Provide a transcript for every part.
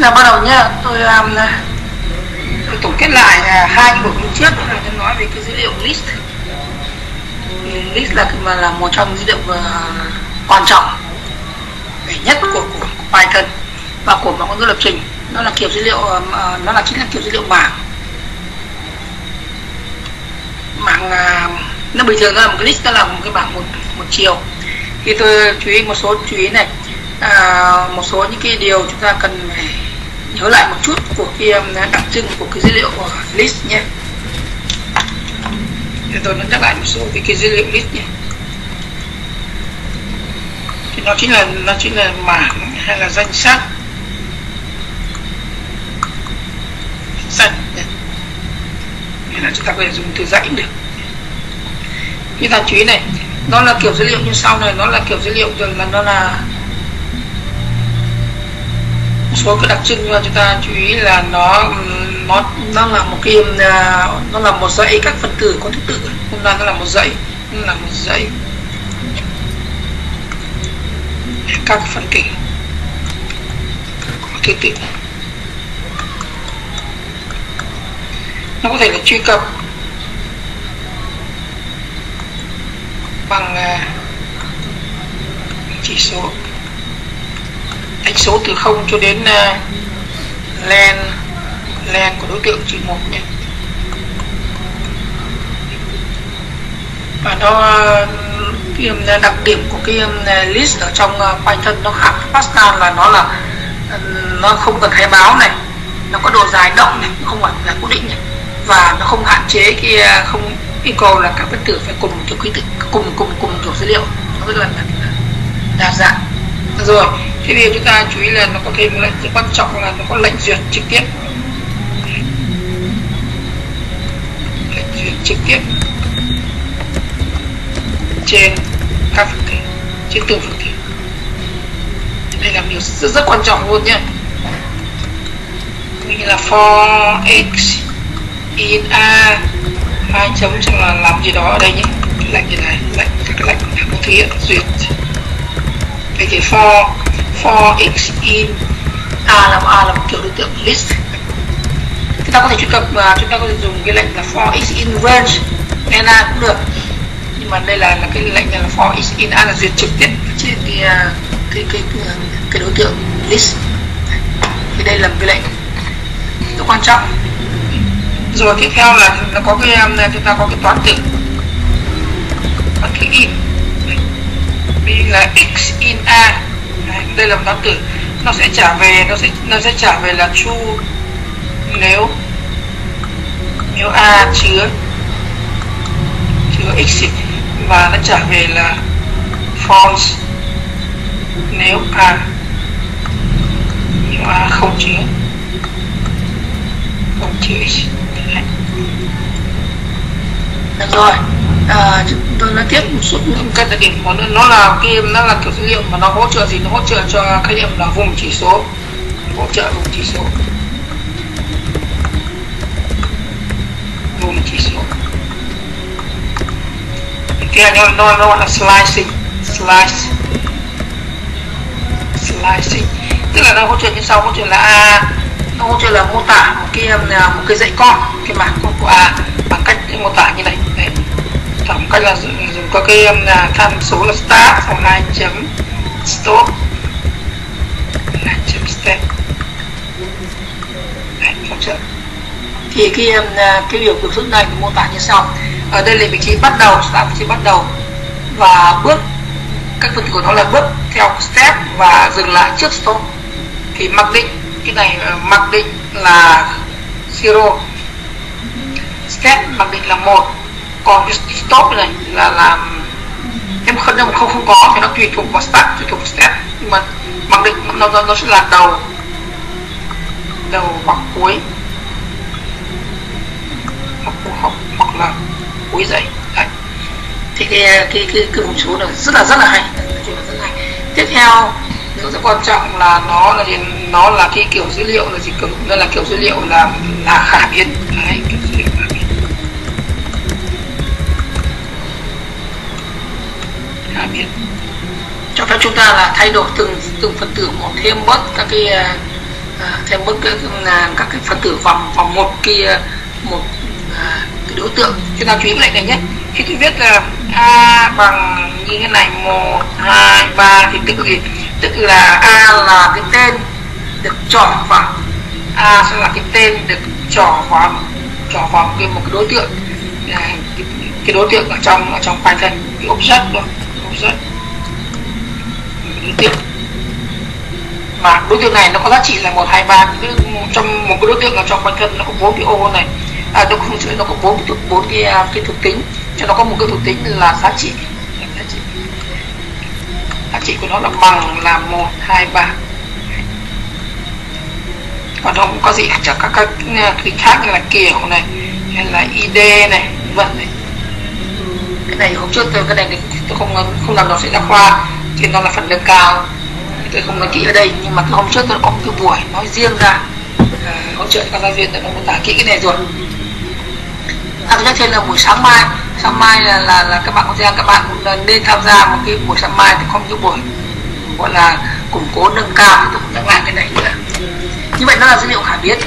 là bắt đầu nhá. Tôi um, tôi tổng kết lại à, hai cái buổi hôm trước. Là tôi nói về cái dữ liệu list. Thì list là mà là một trong dữ liệu uh, quan trọng nhất của, của, của Python và của mọi ngôn ngữ lập trình. Nó là kiểu dữ liệu uh, nó là chính là kiểu dữ liệu bảng mạng uh, nó bình thường nó là một cái list nó là một cái bảng một một chiều. Thì tôi chú ý một số chú ý này. À, một số những cái điều chúng ta cần phải nhớ lại một chút của cái đặc trưng của cái dữ liệu của list nhé. Thì tôi nó nhắc lại một số cái, cái dữ liệu list nhé. Thì nó chính là nó chính là mảng hay là danh sách. Danh nhé. Nên là chúng ta có thể dùng từ dãy được. Như ta chú ý này nó là kiểu dữ liệu như sau này nó là kiểu dữ liệu là nó là một số cái đặc trưng mà chúng ta chú ý là nó nó nó là một cái à, nó là một dãy các phần tử có thứ tự. Hôm nay nó là một dãy, nó là một dãy. Các phần tử có thứ tự. Nó có thể là truy cập bằng à, chỉ số đánh số từ 0 cho đến uh, len len của đối tượng chữ một nhé. Và nó cái đặc điểm của cái list ở trong ờ, Python nó khác Pascal là nó là nó không cần khai báo này nó có độ dài động này không phải là cố định này. Và nó không hạn chế cái ờ, không yêu cầu là các phân tử phải cùng kiểu ký tự cùng cùng cùng kiểu dữ liệu. Nó rất là đa dạng rồi. Thế thì chúng ta chú ý là nó có thêm lệnh rất quan trọng là nó có lệnh duyệt trực tiếp. Lệnh duyệt trực tiếp trên các phần thể, trên từng phần thể. đây là điều rất rất quan trọng luôn nhé. Như là for x in a hai chấm chẳng là làm gì đó ở đây nhé. Lệnh như này lệnh các lệnh thực hiện duyệt vậy thì for for x in a là a là một kiểu đối tượng list. Chúng ta có thể truy cập và chúng ta có thể dùng cái lệnh là for x in range. Na cũng được. Nhưng mà đây là là cái lệnh là for x in a là duyệt trực tiếp trên cái à, cái cái cái, cái đối tượng list. Thì đây là một cái lệnh rất quan trọng. Rồi tiếp theo là nó có cái à, chúng ta có cái toán tử toán tử in ví là x in a. Đấy, đây là một toán tử nó sẽ trả về nó sẽ nó sẽ trả về là true nếu nếu a chứa chứa x và nó trả về là false nếu a nếu a không chứa không chứa x. Được rồi à, tôi nói tiếp một số những cái đặc điểm của nó nó là cái nó là kiểu dữ liệu mà nó hỗ trợ gì nó hỗ trợ cho khái niệm là vùng chỉ số. Hỗ trợ vùng chỉ số. Vùng chỉ số. Kia nó nó nó gọi là slicing. Slice. Slicing. Tức là nó hỗ trợ như sau hỗ trợ là a nó hỗ trợ là mô tả một cái à, một cái dãy con cái mảng con của a bằng cách mô tả như này cách là dùng, có cái um, tham số là start xong hai chấm stop. Hai chấm step. Đấy, không trợ thì cái um, cái biểu biểu thức này mô tả như sau. Ở đây là vị trí bắt đầu start vị trí bắt đầu. Và bước các phần của nó là bước theo step và dừng lại trước stop. Thì mặc định cái này ờ, mặc định là zero. Step mặc định là một còn cái stop này là làm em không không không không có thì nó tùy thuộc vào start tùy thuộc vào step. Nhưng mà mặc định nó nó, nó sẽ là đầu đầu hoặc cuối. Hoặc hoặc, hoặc là cuối dậy Đấy. thì cái cái cái cái vùng số này rất là rất là hay. Rất là hay. Tiếp theo điều rất quan trọng là nó là gì? Nó là cái kiểu dữ liệu là gì? Kiểu nó là kiểu dữ liệu là là khả biến. Đấy, kiểu dữ liệu khả biến khả biến cho chúng ta là thay đổi từng từng phần tử một thêm bớt các cái à, à thêm bớt cái, à, các cái phần tử vòng vòng một kia một à, cái đối tượng. Chúng ta chú ý lệnh này nhé. Khi tôi viết là a bằng như thế này một hai ba thì tức là gì? Tức là a là cái tên được chọn vào. A sẽ là cái tên được trỏ vào trỏ vào cái một cái đối tượng. À, cái, cái đối tượng ở trong ở trong Python cái object object đối tượng mà đối tượng này nó có giá trị là một hai ba trong một cái đối tượng là trong Python nó có bốn cái ô này. À, nó không nó có bốn bốn cái à, cái thuộc tính. Cho nó có một cái thuộc tính là giá trị. Giá trị. Giá trị của nó là bằng là một hai ba. Còn nó cũng có gì chẳng các các à, cái khác như là kiểu này hay là id này vân này. Cái này hôm trước tôi cái này tôi không không làm nó sẽ ra khoa thì nó là phần nâng cao. Tôi không nói kỹ ở đây nhưng mà hôm trước tôi có một cái buổi nói riêng ra. À, hỗ trợ các giáo viên tôi đã tả kỹ cái này rồi. À, tôi nhắc thêm là buổi sáng mai sáng mai là là, là các bạn có thời các bạn cũng nên tham gia một cái buổi sáng mai thì không những buổi gọi là củng cố nâng cao tôi cũng nhắc lại cái này nữa. Như vậy nó là dữ liệu khả biến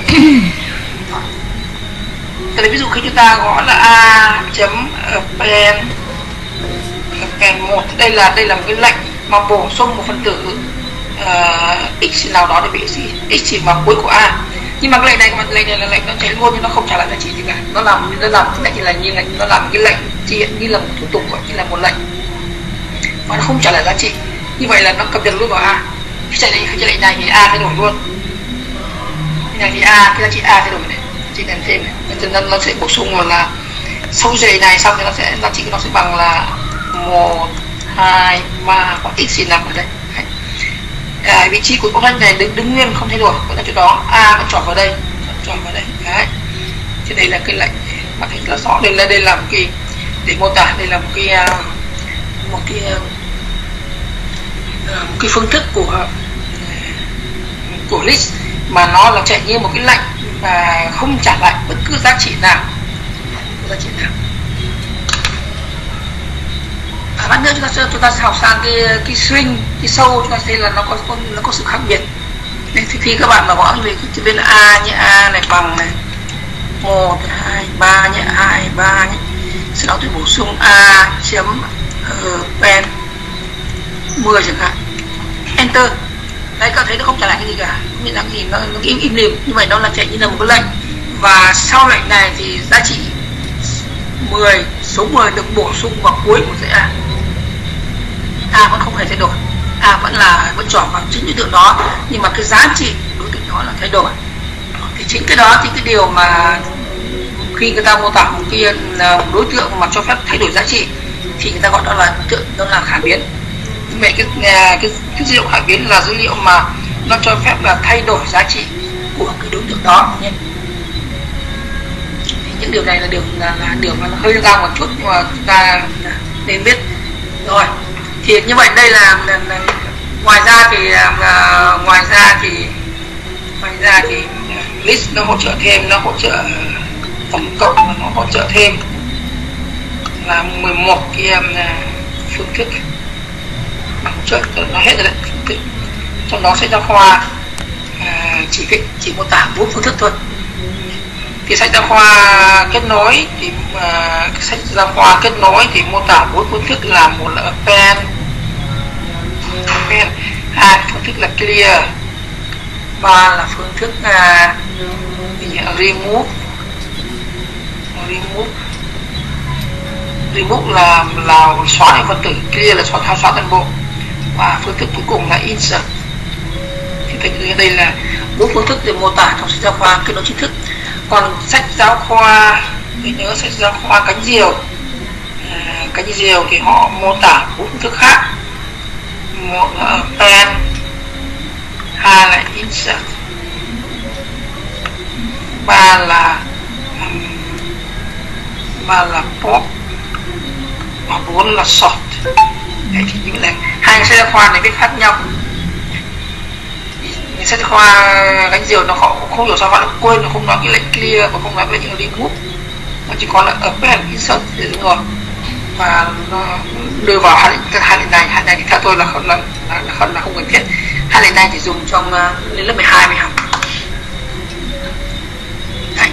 Tại ví dụ khi chúng ta gõ là a chấm ờ, pen ờ, pen một đây là đây là một cái lệnh mà bổ sung một phần tử uh, x nào đó để bị x chỉ vào cuối của a. Nhưng mà cái lệnh này mà lệnh này là lệnh nó chạy luôn nhưng nó không trả lại giá trị gì cả. Nó làm nó làm cái lệnh là như lệnh nó làm cái lệnh hiện như là một thủ tục như là một lệnh. Và nó không trả lại giá trị. Như vậy là nó cập nhật luôn vào a. Khi chạy lệnh khi chạy lệnh này thì a thay đổi luôn. Cái này thì a cái giá trị a thay đổi này chỉ đèn thêm này. Cho nên nó sẽ bổ sung vào là sau dày này xong thì nó sẽ giá trị nó sẽ bằng là một hai ba có x thì nằm ở đây. À, vị trí của công danh này đứng đứng nguyên không thay đổi. Vẫn là chỗ đó. A vẫn chọn vào đây. Chọn vào đây. Đấy. Thì đây là cái lệnh. Mà thấy là rõ đây là đây là một cái để mô tả. Đây là một cái à, một cái à, à, một cái phương thức của của list mà nó là chạy như một cái lệnh và không trả lại bất cứ giá trị nào. Giá trị nào lát nữa chúng ta chúng ta sẽ học sang cái cái string cái sâu chúng ta thấy là nó có, có nó có sự khác biệt. Nên thì khi các bạn mà gõ về cái bên a nhé a này bằng này. Một hai ba nhé hai ba nhé. Sau đó tôi bổ sung a chấm ờ, pen. 10 chẳng hạn. Enter. Đấy các thấy nó không trả lại cái gì cả. Như là cái gì? Nó, nó im im lìm. Như vậy nó là chạy như là một cái lệnh. Và sau lệnh này thì giá trị 10 số 10 được bổ sung vào cuối của dãy A. A vẫn không hề thay đổi. A vẫn là vẫn chọn vào chính đối tượng đó nhưng mà cái giá trị đối tượng đó là thay đổi. Thì chính cái đó thì cái điều mà khi người ta mô tả một cái à, đối tượng mà cho phép thay đổi giá trị thì người ta gọi đó là tượng đó là khả biến. Vậy cái à, cái cái dữ liệu khả biến là dữ liệu mà nó cho phép là thay đổi giá trị của cái đối tượng đó. nhé những điều này là điều là, là điều mà nó hơi ra một chút nhưng mà chúng ta nên biết. Rồi thì như vậy đây là, là, là ngoài ra thì là, ngoài ra thì ngoài ra thì à, list nó hỗ trợ thêm nó hỗ trợ tổng cộng và nó hỗ trợ thêm là 11 cái em phương thức. Hỗ trợ nó hết rồi đấy trong đó sách giáo khoa à, chỉ chỉ mô tả bốn phương thức thôi thì sách giáo khoa kết nối thì uh, sách giáo khoa kết nối thì mô tả bốn phương thức là một là open open hai phương thức là clear ba là phương thức uh, remove remove. Remove là là xóa những phần tử clear là xóa thao xóa toàn bộ. Và phương thức cuối cùng là insert. Thì thấy đây là bốn phương thức để mô tả trong sách giáo khoa kết nối chính thức còn sách giáo khoa thì nhớ sách giáo khoa cánh diều. À, cánh diều thì họ mô tả bốn thức khác. Một là pen hai là insert ba là ba là pop và bốn là sort. Đấy, thì như là hai sách giáo khoa này biết khác nhau sách khoa gánh diều nó không, không hiểu sao họ quên nó không nói cái lệnh clear và không nói về những remove nó chỉ có là append insert để đúng rồi. Và nó đưa vào hai lệnh hai lệnh này hai này thì theo tôi là không là, là, là, không, là không cần thiết. Hai lệnh này chỉ dùng trong uh, lên lớp 12 mới học.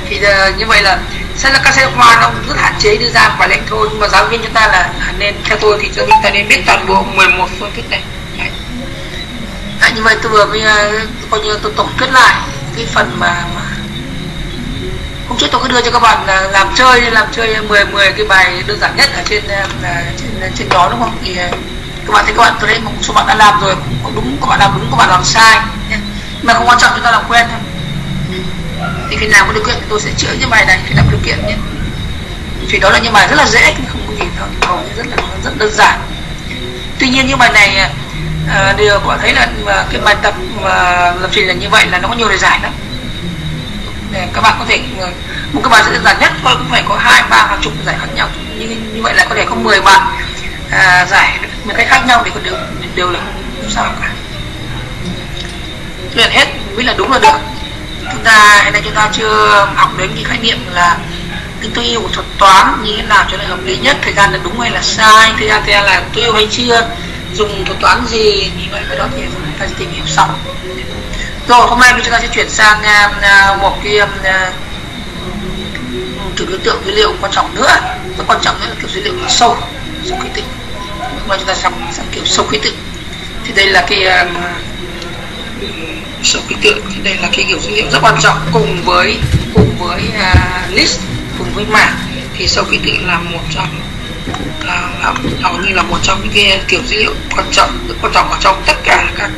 Thì uh, như vậy là sẽ là các sách khoa nó rất hạn chế đưa ra vài lệnh thôi nhưng mà giáo viên chúng ta là nên theo tôi thì chúng ta nên biết toàn bộ 11 phương thức này. À, như vậy tôi vừa mới giờ coi như tôi tổng kết lại cái phần mà, mà hôm trước tôi có đưa cho các bạn là làm chơi làm chơi 10 10 cái bài đơn giản nhất ở trên trên trên đó đúng không? Thì ờ, các bạn thấy các bạn tôi thấy một số bạn đã làm rồi cũng đúng các bạn làm đúng các bạn làm sai. Mà không quan trọng chúng ta làm quen thôi. Thì khi nào có điều kiện thì tôi sẽ chữa những bài này khi nào có điều kiện nhé. Vì đó là những bài rất là dễ không có gì đâu hầu như rất là rất đơn giản. Tuy nhiên những bài này ờ, à, điều quả ờ, thấy là cái bài tập mà lập trình là như vậy là nó có nhiều lời giải lắm. Để các bạn có thể ờ, một cái bài sẽ đơn giản nhất thôi cũng phải có hai ba hàng chục giải khác nhau. Như như vậy là có thể có 10 bạn à, giải một cách khác nhau thì có đều đều là không sao cả. Luyện hết mới là đúng là được. Chúng ta hiện nay chúng ta chưa học đến cái khái niệm là cái tối ưu của thuật toán như thế nào cho nó hợp lý nhất thời gian là đúng hay là sai thời gian là tối ưu hay chưa dùng thuật toán gì như vậy cái đó thì chúng ta sẽ tìm hiểu sau. Rồi hôm nay chúng ta sẽ chuyển sang uh, một cái uh, kiểu đối tượng dữ liệu quan trọng nữa. Rất quan trọng nữa là kiểu dữ liệu sâu sâu khí tự. Mà chúng ta sẽ sang kiểu sâu khí tự. Thì đây là cái um, sâu khí tự, thì đây là cái kiểu dữ liệu rất quan trọng cùng với cùng với uh, list cùng với mảng. Thì sâu khí tự là một trong là, là hầu như là một trong những cái kiểu dữ liệu quan trọng rất quan trọng ở trong tất cả các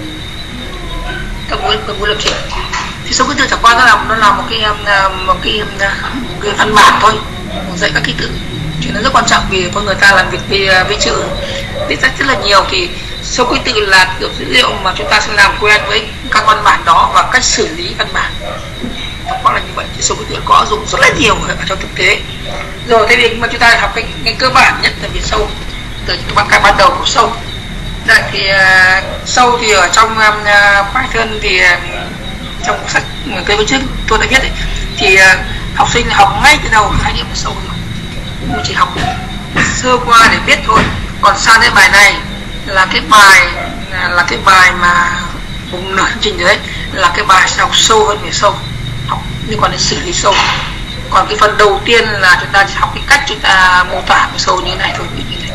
các mối các mối lập trình thì số ký tự chẳng qua nó là nó là một cái um, um, một cái um, một cái văn bản thôi dạy các ký tự. Chuyện nó rất quan trọng vì con người ta làm việc với, với uh, chữ viết rất rất là nhiều. Thì số ký tự là kiểu dữ liệu mà chúng ta sẽ làm quen với các văn bản đó và cách xử lý văn bản hoặc là như vậy thì số ký tự có dụng rất là nhiều ở trong thực tế. Rồi thế thì mà chúng ta học cái, cái cơ bản nhất là về sâu. Từ những cái ban đầu của sâu. Đấy, thì uh, sâu thì ở trong uh, Python thì uh, trong sách cây bữa trước tôi đã viết ấy, thì uh, học sinh học ngay từ đầu khái niệm sâu rồi. Mình chỉ học sơ qua để biết thôi. Còn sang đến bài này là cái bài là cái bài mà cùng nửa trình đấy là cái bài sẽ học sâu hơn về sâu liên quan đến xử lý sâu. Còn cái phần đầu tiên là chúng ta chỉ học cái cách chúng ta mô tả cái sâu như thế này thôi như thế.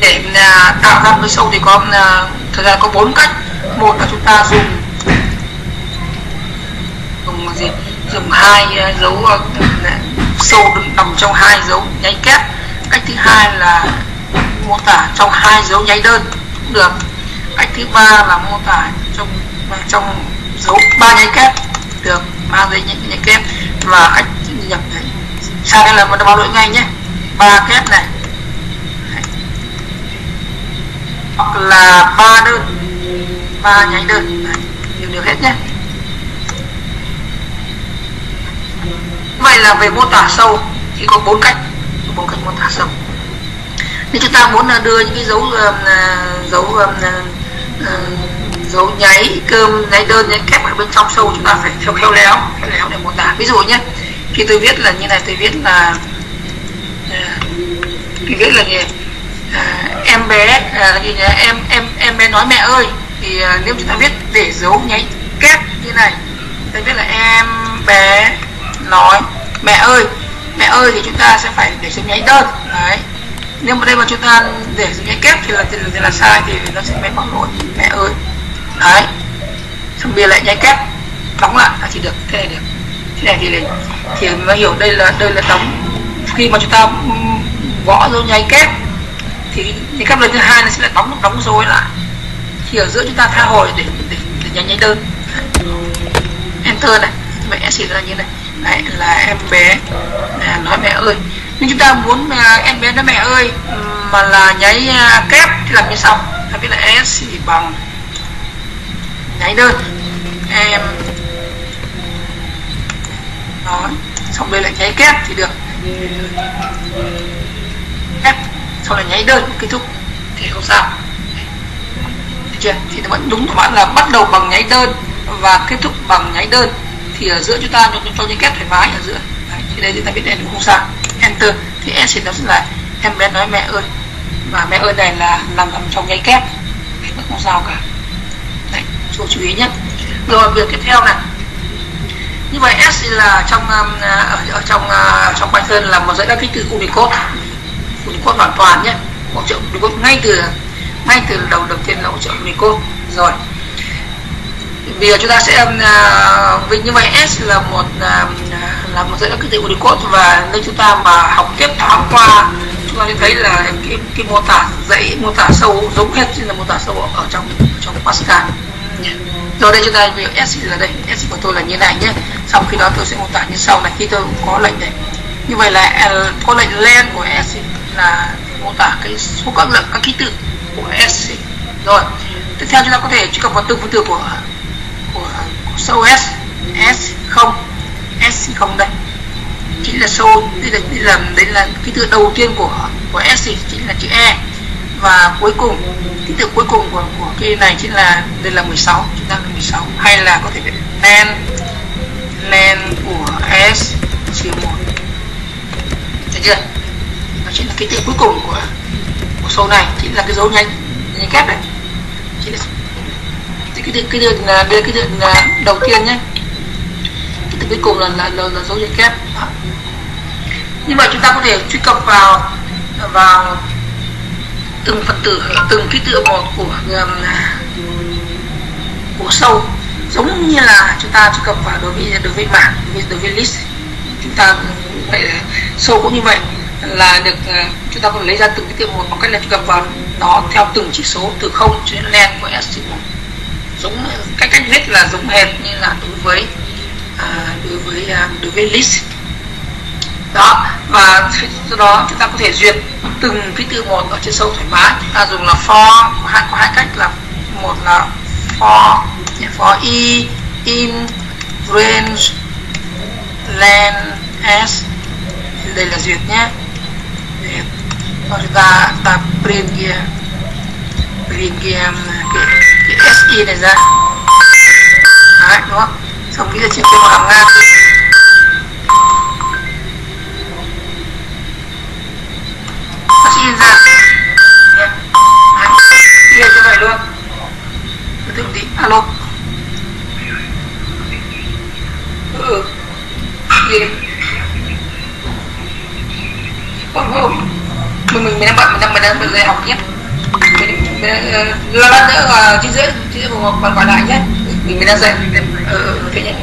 Để à, tạo ra cái sâu thì có à, thực ra có bốn cách. Một là chúng ta dùng dùng gì? Dùng hai à, dấu sâu nằm trong hai dấu nháy kép. Cách thứ hai là mô tả trong hai dấu nháy đơn, cũng được. Cách thứ ba là mô tả trong Vâng, trong dấu ba nháy kép được ba dây nháy, nháy kép và cách nhập đấy sang đây là một báo lỗi ngay nhé. Ba kép này. Hoặc là ba đơn ba nháy đơn. Đấy, đều đều hết nhé. Vậy là về mô tả sâu thì có bốn cách. Bốn cách mô tả sâu. Nếu chúng ta muốn đưa những cái dấu ờ, dấu ờ, ờ, dấu nháy cơm nháy đơn nháy kép ở bên trong sâu chúng ta phải theo khéo léo khéo léo để mô tả. Ví dụ nhé khi tôi viết là như này tôi viết là à, tôi viết là gì? À, em bé uh, gì nhỉ? em em em bé nói mẹ ơi. Thì nếu chúng ta viết để dấu nháy kép như này tôi viết là em bé nói mẹ ơi. Mẹ ơi thì chúng ta sẽ phải để dấu nháy đơn. Đấy. Nếu mà đây mà chúng ta để dấu nháy kép thì là thì là, thì là sai thì nó sẽ bị mắc lỗi. Mẹ ơi đấy. Xong bia lại nháy kép đóng lại. Là chỉ được. Thế này được. Thế này thì là, thì mới hiểu đây là đây là đóng. Khi mà chúng ta gõ dấu nháy kép thì thì các lần thứ hai nó sẽ là đóng đóng dấu lại. Thì ở giữa chúng ta tha hồi để để, để nháy nháy đơn. Enter này mẹ xịt ra như này. Đấy là em bé. À, nói mẹ ơi. Nhưng chúng ta muốn à, em bé nói mẹ ơi mà là nháy à, kép thì làm như sau. Ta biết là s thì bằng nháy đơn em nói xong đây lại nháy kép thì được. Kép xong là nháy đơn kết thúc. Thì không sao. Được chưa? Thì nó vẫn đúng của bạn là bắt đầu bằng nháy đơn và kết thúc bằng nháy đơn. Thì ở giữa chúng ta cho những kép thoải mái ở giữa. Đấy, thì đây chúng ta biết đây không sao enter. Thì s sẽ nó sẽ là em bé nói mẹ ơi. Và mẹ ơi này là nằm trong nháy kép. Không sao cả chú chú ý nhé rồi việc tiếp theo này. Như vậy S là trong ở, ở trong uh, trong Python là một dãy các ký tự Unicode. Unicode hoàn toàn nhé. Hỗ trợ Unicode ngay từ ngay từ đầu đầu tiên là hỗ trợ Unicode. Rồi. Bây giờ chúng ta sẽ um, uh, vì như vậy S là một uh, là một dãy các ký tự Unicode và nếu chúng ta mà học tiếp thoáng qua chúng ta sẽ thấy là cái cái mô tả dãy mô tả sâu giống hết như là mô tả sâu ở trong trong Pascal rồi đây chúng ta việc S là đây S của tôi là như này nhé. Sau khi đó tôi sẽ mô tả như sau này khi tôi có lệnh này. Như vậy là ờ, có lệnh len của S là mô tả cái số các lượng các ký tự của S rồi tiếp theo chúng ta có thể truy cập vào từng phần tử của của, của sâu S S không S không đây. Chính là sâu đây là, đây là đấy là ký tự đầu tiên của của S chính là chữ E và cuối cùng ký tự cuối cùng của, của cái này chính là đây là 16 chúng ta là 16 hay là có thể viết len len của s trừ một. Thấy chưa? Nó chính là ký tự cuối cùng của của số này chính là cái dấu nhanh nhanh kép này. Chính là cái cái tự là đây cái tự là đầu tiên nhé. Ký tự cuối cùng là là, là, là dấu nhanh kép. Nhưng mà chúng ta có thể truy cập vào vào từng phần tử từng ký tự một của um, của sâu. Giống như là chúng ta truy cập vào đối với đối với bảng đối với, đối với list. Chúng ta vậy là sâu cũng như vậy là được uh, chúng ta có lấy ra từng ký tự một bằng cách là truy cập vào nó theo từng chỉ số từ không cho đến len của s một. Giống cách cách viết là giống hệt như là đối với à, đối với à, đối với list đó và sau đó chúng ta có thể duyệt từng ký tự một ở trên sâu thoải mái. Chúng ta dùng là for có hai có hai cách là một là for for e in range len s đây là duyệt nhé. Duyệt. Rồi chúng ta ta print kia print kia um, cái, cái si này ra. Đấy, đúng không? Xong giờ trên trên hàng ngang. Xin ra. Kia như vậy luôn. Thử tí alo. Ừ gì không không mình mình mình đang bận mình đang mình đang mình đang học nhé. Mình, lắng ờ, là nữa là chín rưỡi chín rưỡi còn còn lại nhé. Mình mình đang dạy. ừ, ừ thế nhé.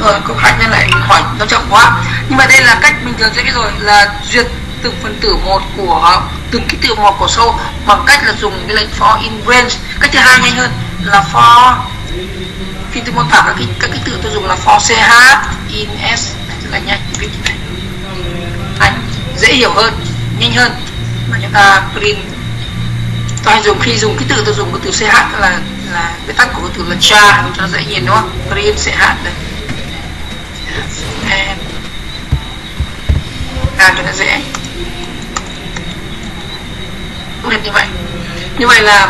Ờ, rồi câu khách nên lại hỏi, nó chậm quá. Nhưng mà đây là cách bình thường sẽ biết rồi, là duyệt từng phần tử một của, từng ký tự một của sâu bằng cách là dùng cái lệnh for in range. Cách thứ hai nhanh hơn là for khi tôi mô tả các cái các cái tự tôi dùng là for ch in s. Rất là nhanh viết này? Dễ hiểu hơn, nhanh hơn. Mà chúng ta print. Tôi hay dùng, khi dùng ký tự tôi dùng cái từ ch là là viết tắt của cái từ là cha, cho nó dễ nhìn, đúng không? Print ch đây and làm cho nó dễ. Nên như vậy. Như vậy là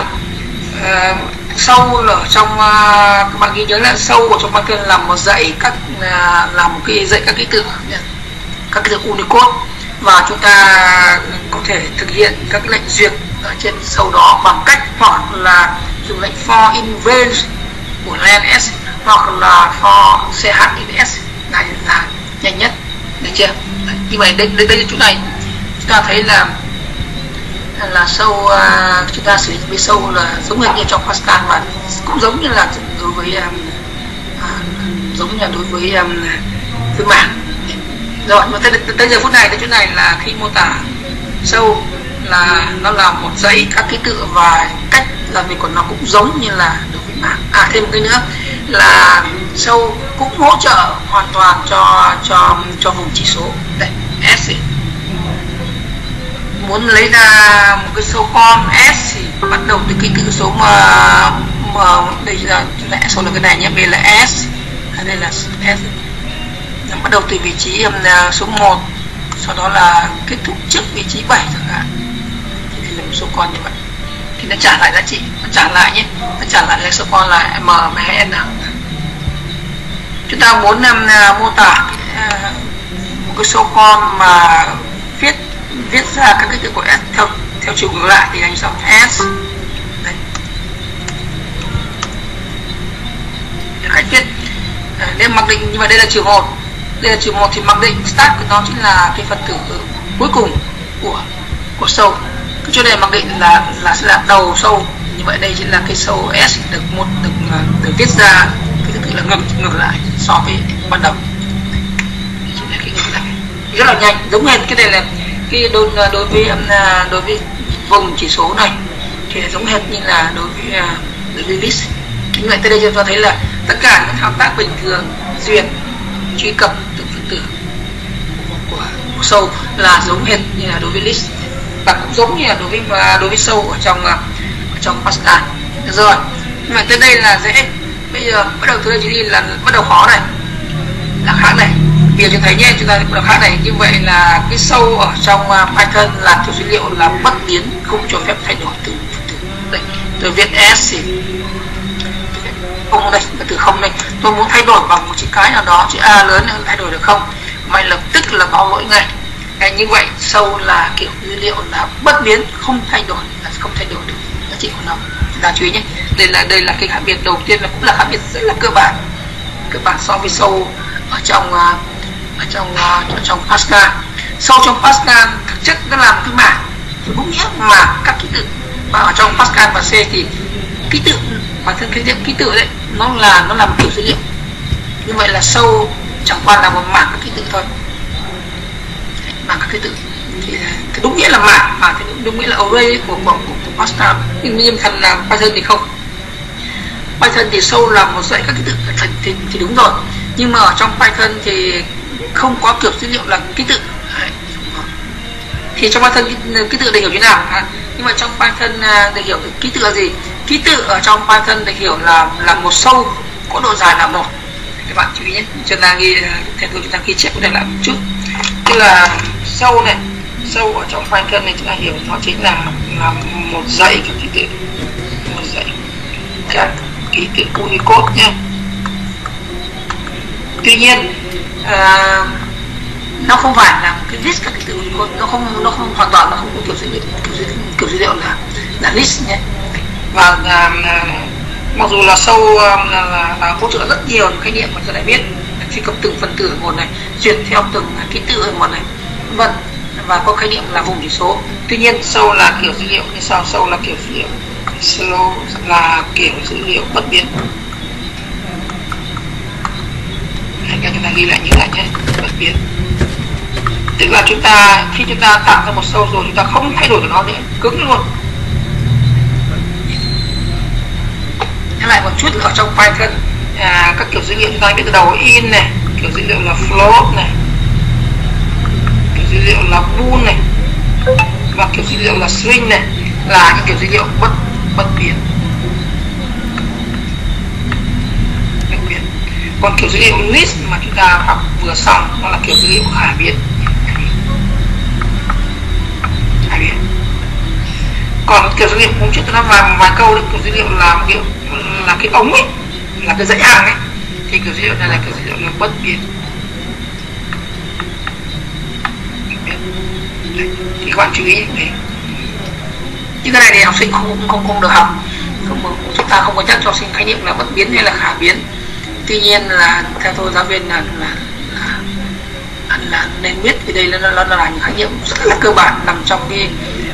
uh, sâu ở trong uh, các bạn ghi nhớ là sâu của trong Python là một dãy các uh, là một cái dãy các ký tự các ký tự Unicode. Và chúng ta có thể thực hiện các lệnh duyệt ở trên sâu đó bằng cách hoặc là dùng lệnh for in range của len s hoặc là for ch in s này là nhanh nhất. Được chưa? Như vậy đây đây, đây chỗ này chúng ta thấy là là sâu uh, chúng ta sử dụng với sâu là giống hệt như trong Pascal và cũng giống như là đối với um, uh, giống như là đối với um, thương mạng rồi mà tới, tới giờ phút này tới chỗ này là khi mô tả sâu là nó là một dãy các ký tự và cách làm việc của nó cũng giống như là đối với mạng à thêm một cái nữa là sâu cũng hỗ trợ hoàn toàn cho cho cho vùng chỉ số. Đấy S ấy. muốn lấy ra một cái số con S thì bắt đầu từ ký tự số mà mà đây là lẽ số là cái này nhé B là S à, đây là S. Bắt đầu từ vị trí um, số 1 sau đó là kết thúc trước vị trí 7 chẳng hạn số con như vậy. Thì nó trả lại giá trị nó trả lại nhé. Nó trả lại là số con là m hay n chúng ta muốn uh, mô tả uh, một cái số con mà viết viết ra các cái từ của s theo theo chiều ngược lại thì anh sau s. Đây. Viết. Nên mặc định nhưng mà đây là trường một. Đây là trường một thì mặc định start của nó chính là cái phần tử cuối cùng của của sâu cho nên mặc định là là sẽ là đầu sâu. Như vậy đây chính là cái sâu s được một được à, được viết ra. Cái thứ tự là ngược ngược lại so với ban đầu. Chính là cái ngược lại. Rất là nhanh. Giống hệt cái này là cái đối à, đối với à, đối với vùng chỉ số này thì giống hệt như là đối với đối với list như vậy tới đây chúng ta thấy là tất cả những thao tác bình thường duyệt truy cập từng phần tử của, của sâu là giống hệt như là đối với list và cũng giống như là đối với à, đối với sâu ở trong à, ở trong Pascal. Được rồi, nhưng mà tới đây là dễ. Bây giờ bắt đầu từ đây chỉ đi là bắt đầu khó này. Là khác này. Vì chúng thấy nhé, chúng ta bắt đầu khác này. Như vậy là cái sâu ở trong à, Python là theo dữ liệu là bất biến, không cho phép thay đổi từ từ, đây tôi viết s thì không đây từ không đây. Tôi muốn thay đổi bằng một chữ cái nào đó, chữ a lớn thay đổi được không? Mày lập tức là báo lỗi ngay. Đấy, như vậy sâu là kiểu dữ liệu là bất biến không thay đổi là không thay đổi được giá trị của nó. Chúng ta chú ý nhé. Đây là đây là cái khác biệt đầu tiên là cũng là khác biệt rất là cơ bản. Cơ bản so với sâu ở trong à, ở trong à, ở trong Pascal. Sâu trong Pascal thực chất nó làm cái mảng có nghĩa mà các ký tự. Mà ở trong Pascal và C thì ký tự bản thân cái ký tự đấy nó là nó làm kiểu dữ liệu. Như vậy là sâu chẳng qua là một mảng các ký tự thôi mảng các ký tự thì, đúng nghĩa là mảng mà thì đúng, đúng nghĩa là array của của, của, của Pascal nhưng nhưng thành là Python thì không. Python thì sâu là một dãy các ký tự thì, thì, thì đúng rồi. Nhưng mà ở trong Python thì không có kiểu dữ liệu là ký tự. Thì trong Python ký tự để hiểu như nào? À, nhưng mà trong Python à, để hiểu ký tự là gì? Ký tự ở trong Python để hiểu là là một sâu có độ dài là một. Các bạn chú ý nhé. Chúng ta ghi theo tôi chúng ta ghi chép lại một chút tức là sâu này sâu ở trong Python này chúng ta hiểu nó chính là là một dãy các ký tự một dãy. Các ký tự Unicode nhé. Tuy nhiên uh, nó không phải là cái list các ký tự Unicode. Nó không nó không hoàn toàn nó không có kiểu dữ liệu kiểu dữ, kiểu dữ liệu là là list nhé. và uh, mặc dù là sâu uh, là, là, là hỗ trợ rất nhiều khái niệm mà tôi đã biết truy cập từng phần tử ở một này duyệt theo từng ký tự ở một này, vân, và có khái niệm là vùng chỉ số. Tuy nhiên, sâu là kiểu dữ liệu như sau sâu là kiểu dữ liệu. Slow là kiểu dữ liệu bất biến. Hãy chúng ta ghi lại như lại nhé, bất biến. Tức là chúng ta, khi chúng ta tạo ra một sâu rồi, chúng ta không thay đổi được nó nữa, cứng luôn. Nhắc lại một chút ở trong Python à, các kiểu dữ liệu chúng ta biết từ đầu in này kiểu dữ liệu là float này kiểu dữ liệu là bool này và kiểu dữ liệu là string này là các kiểu dữ liệu bất bất biến. Còn kiểu dữ liệu list mà chúng ta học vừa xong nó là kiểu dữ liệu khả biến khả biến còn kiểu dữ liệu hôm trước tôi nói vài vài câu đấy kiểu dữ liệu là kiểu là cái ống ấy là cái dãy hàng ấy thì kiểu dữ liệu này là kiểu dữ liệu là bất biến. Thì các bạn chú ý để những cái này thì học sinh không không không được học. Không chúng ta không có nhắc cho học sinh khái niệm là bất biến hay là khả biến. Tuy nhiên là theo tôi giáo viên là là là, là nên biết vì đây là nó, là những khái niệm rất là cơ bản nằm trong cái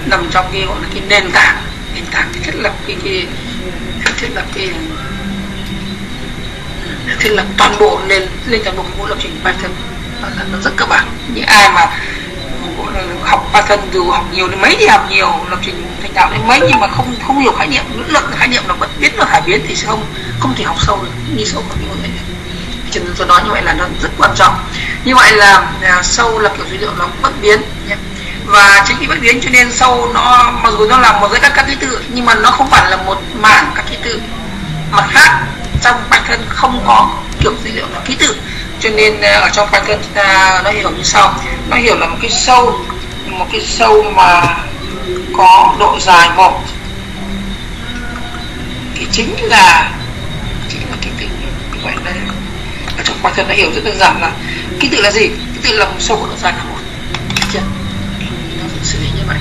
nằm trong cái gọi là cái nền tảng. Nền tảng thiết lập cái cái thiết lập cái thiết lập toàn bộ lên lên toàn bộ cái lập trình Python. Nó, nó rất cơ bản. Những ai mà học Python dù học nhiều đến mấy thì học nhiều lập trình thành tạo đến mấy nhưng mà không không hiểu khái niệm lẫn lượng khái niệm là vẫn biến và khả biến thì sẽ không không thể học sâu được như sâu vào những vấn đề cho nên tôi nói như vậy là nó rất quan trọng. Như vậy là, là sâu là kiểu dữ liệu nó bất biến nhé. Và chính vì bất biến cho nên sâu nó mặc dù nó là một dãy các các ký tự nhưng mà nó không phải là một mảng các ký tự. Mặt khác trong Python không có kiểu dữ liệu là ký tự. Cho nên ờ, ở trong Python chúng ta nó hiểu như sau. Nó hiểu là một cái sâu một cái sâu mà có độ dài một thì chính là chính là cái tự như vậy đây. Ở trong Python nó hiểu rất đơn giản là ký tự là gì? Ký tự là một sâu có độ dài là một chưa nó xử lý như vậy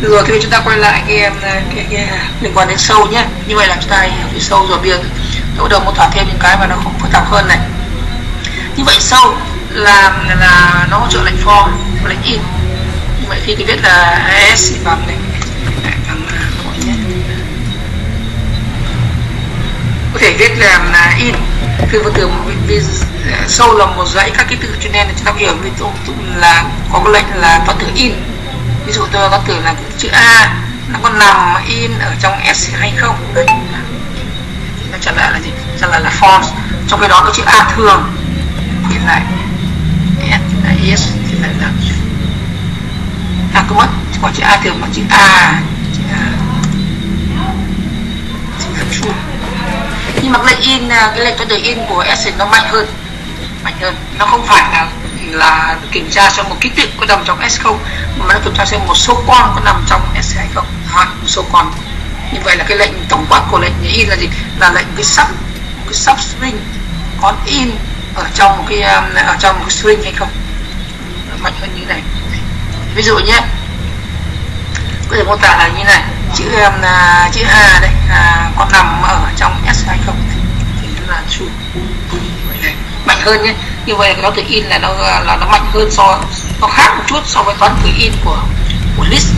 được rồi thì chúng ta quay lại cái, cái, cái, cái liên quan đến sâu nhé. Như vậy là chúng ta hiểu về sâu rồi bây giờ tôi đầu muốn thỏa thêm những cái mà nó không phức tạp hơn này. Như vậy sâu là là nó hỗ trợ lệnh for lệnh in. Như vậy khi tôi viết là as bằng này. Bằng có thể viết là, là in. Từ một từ sâu là một dãy các ký tự cho nên chúng ta hiểu ví dụ là có cái lệnh là toán từ in ví dụ tôi có từ là chữ a, nó có nằm in ở trong s hay không? Đấy. Nó trả lời là gì? Trả lời là false. Trong cái đó có chữ a thường. Thì lại. S là yes thì lại là à có mất. Có chữ a thường mà chữ a. Chữ a. Chữ true. Nhưng mà cái lệnh in, cái lệnh cho in của s nó mạnh hơn. Mạnh hơn. Nó không phải là là kiểm tra cho một ký tự có nằm trong S không mà nó kiểm tra xem một số con có nằm trong S hay không? Đó, một số con. Như vậy là cái lệnh tổng quát của lệnh in là gì? Là lệnh cái sub cái substring có in ở trong một cái um, ở trong một cái string hay không? Mạnh hơn như này. Ví dụ nhé. Có thể mô tả là như này. Chữ um, à, chữ a đây à, có nằm ở trong s hay không? Thì nó là true. Mạnh hơn nhé. Như vậy nó từ in là nó là nó mạnh hơn so nó khác một chút so với toán tử in của của list.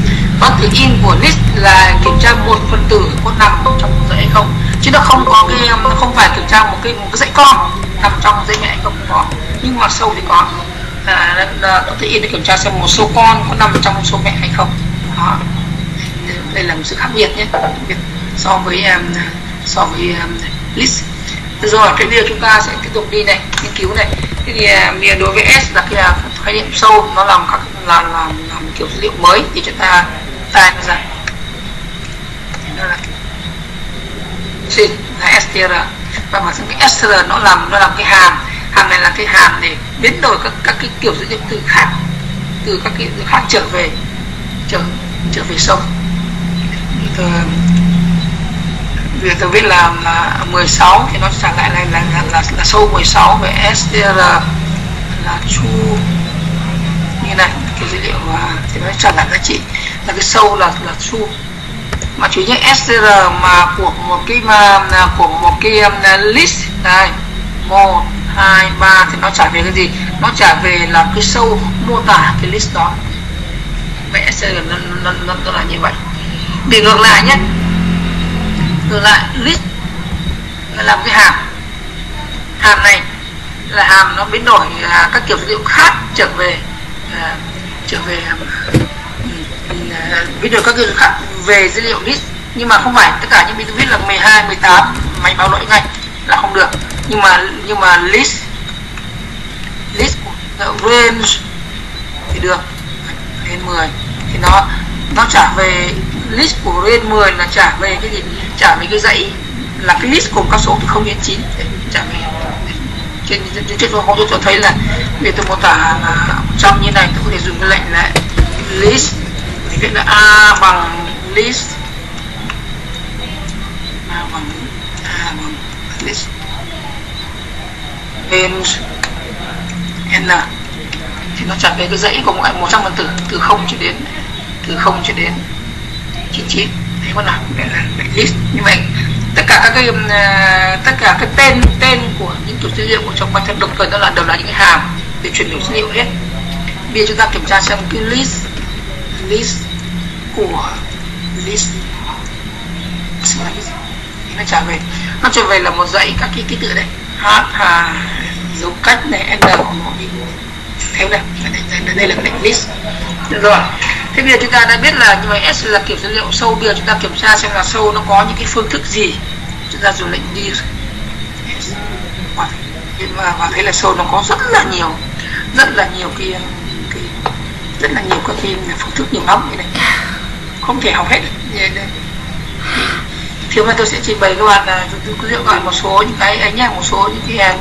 Toán tử in của list là kiểm tra một phần tử có nằm trong một dãy hay không. Chứ nó không có cái nó không phải kiểm tra một cái một cái dãy con nằm trong dãy mẹ hay không. Có. Nhưng mà sâu thì có. À, toán tử in để kiểm tra xem một số con có nằm trong số mẹ hay không. Đó. Đây là một sự khác biệt nhé. Biệt so với um, so với um, list rồi cái điều chúng ta sẽ tiếp tục đi này nghiên cứu này. Thế thì uh, đối với s là cái là khái niệm sâu nó làm các làm làm làm kiểu dữ liệu mới thì chúng ta ta ra đó là str và mà cái str nó làm nó làm cái hàm. Hàm này là cái hàm để biến đổi các các cái kiểu dữ liệu từ khác từ các cái khác trở về trở trở về sâu. À, việc tôi biết là, là 16 thì nó trả lại là là, là, là, là sâu 16 về str là chu như này cái dữ liệu và thì nó trả lại giá trị. Là cái sâu là là chu. Mà chủ yếu str mà của một cái mà à, của một cái um, list này một hai ba thì nó trả về cái gì? Nó trả về là cái sâu mô tả cái list đó. Vậy str nó, nó, nó, nó là như vậy. Để ngược lại nhé ngược lại list là làm cái hàm. Hàm này là hàm nó biến đổi à, các kiểu dữ liệu khác trở về uh, trở về uh, biến đổi các kiểu khác về dữ liệu list nhưng mà không phải tất cả những biến viết là 12, 18 máy báo lỗi ngay là không được. Nhưng mà nhưng mà list list range thì được range 10 thì nó nó trả về list của bên 10 là trả về cái gì? Trả về cái dãy là cái list gồm các số từ 0 đến 9 để trả về. Trên trên trên tôi cho thấy là vì tôi mô tả là trong như này tôi có thể dùng cái lệnh là list thì viết là a bằng list, a bằng a bằng list. Range n. Thì nó trả về cái dãy của mọi 100 phần tử, từ 0 cho đến, từ 0 cho đến 99 thấy không nào để là list như vậy. Tất cả các cái uh, tất cả cái tên tên của những kiểu dữ liệu của trong Python đồng thời đó là đều là những cái hàm để chuyển đổi dữ liệu hết. Bây giờ chúng ta kiểm tra xem cái list list của list nó trả về. Nó trở về là một dãy các cái ký tự đây. H hà dấu cách này n của nó thấy này đây đây, đây là cái list. Được rồi thế bây giờ chúng ta đã biết là như vậy s là kiểu dữ liệu sâu bây giờ chúng ta kiểm tra xem là sâu nó có những cái phương thức gì. Chúng ta dùng lệnh đi. Và, và thấy là sâu nó có rất là nhiều rất là nhiều cái, cái rất là nhiều các cái phương thức nhiều lắm như này. Không thể học hết thì mà tôi sẽ trình bày các bạn là tôi cứ gọi một số những cái ấy nhá một số những cái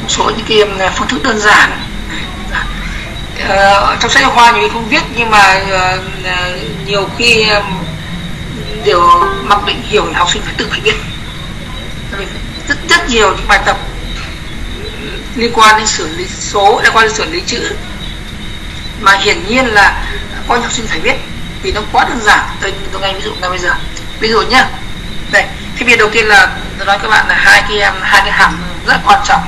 một số những cái um, phương thức đơn giản uh, trong sách giáo khoa nhiều khi không viết nhưng mà uh, nhiều khi um, đều mặc định hiểu là học sinh phải tự phải biết. Rất rất nhiều những bài tập liên quan đến xử lý số liên quan đến xử lý chữ. Mà hiển nhiên là có học sinh phải biết vì nó quá đơn giản. Tôi tôi ngay ví dụ ngay bây giờ. Ví dụ nhá đây cái việc đầu tiên là tôi nói các bạn là hai cái hai cái hàm rất quan trọng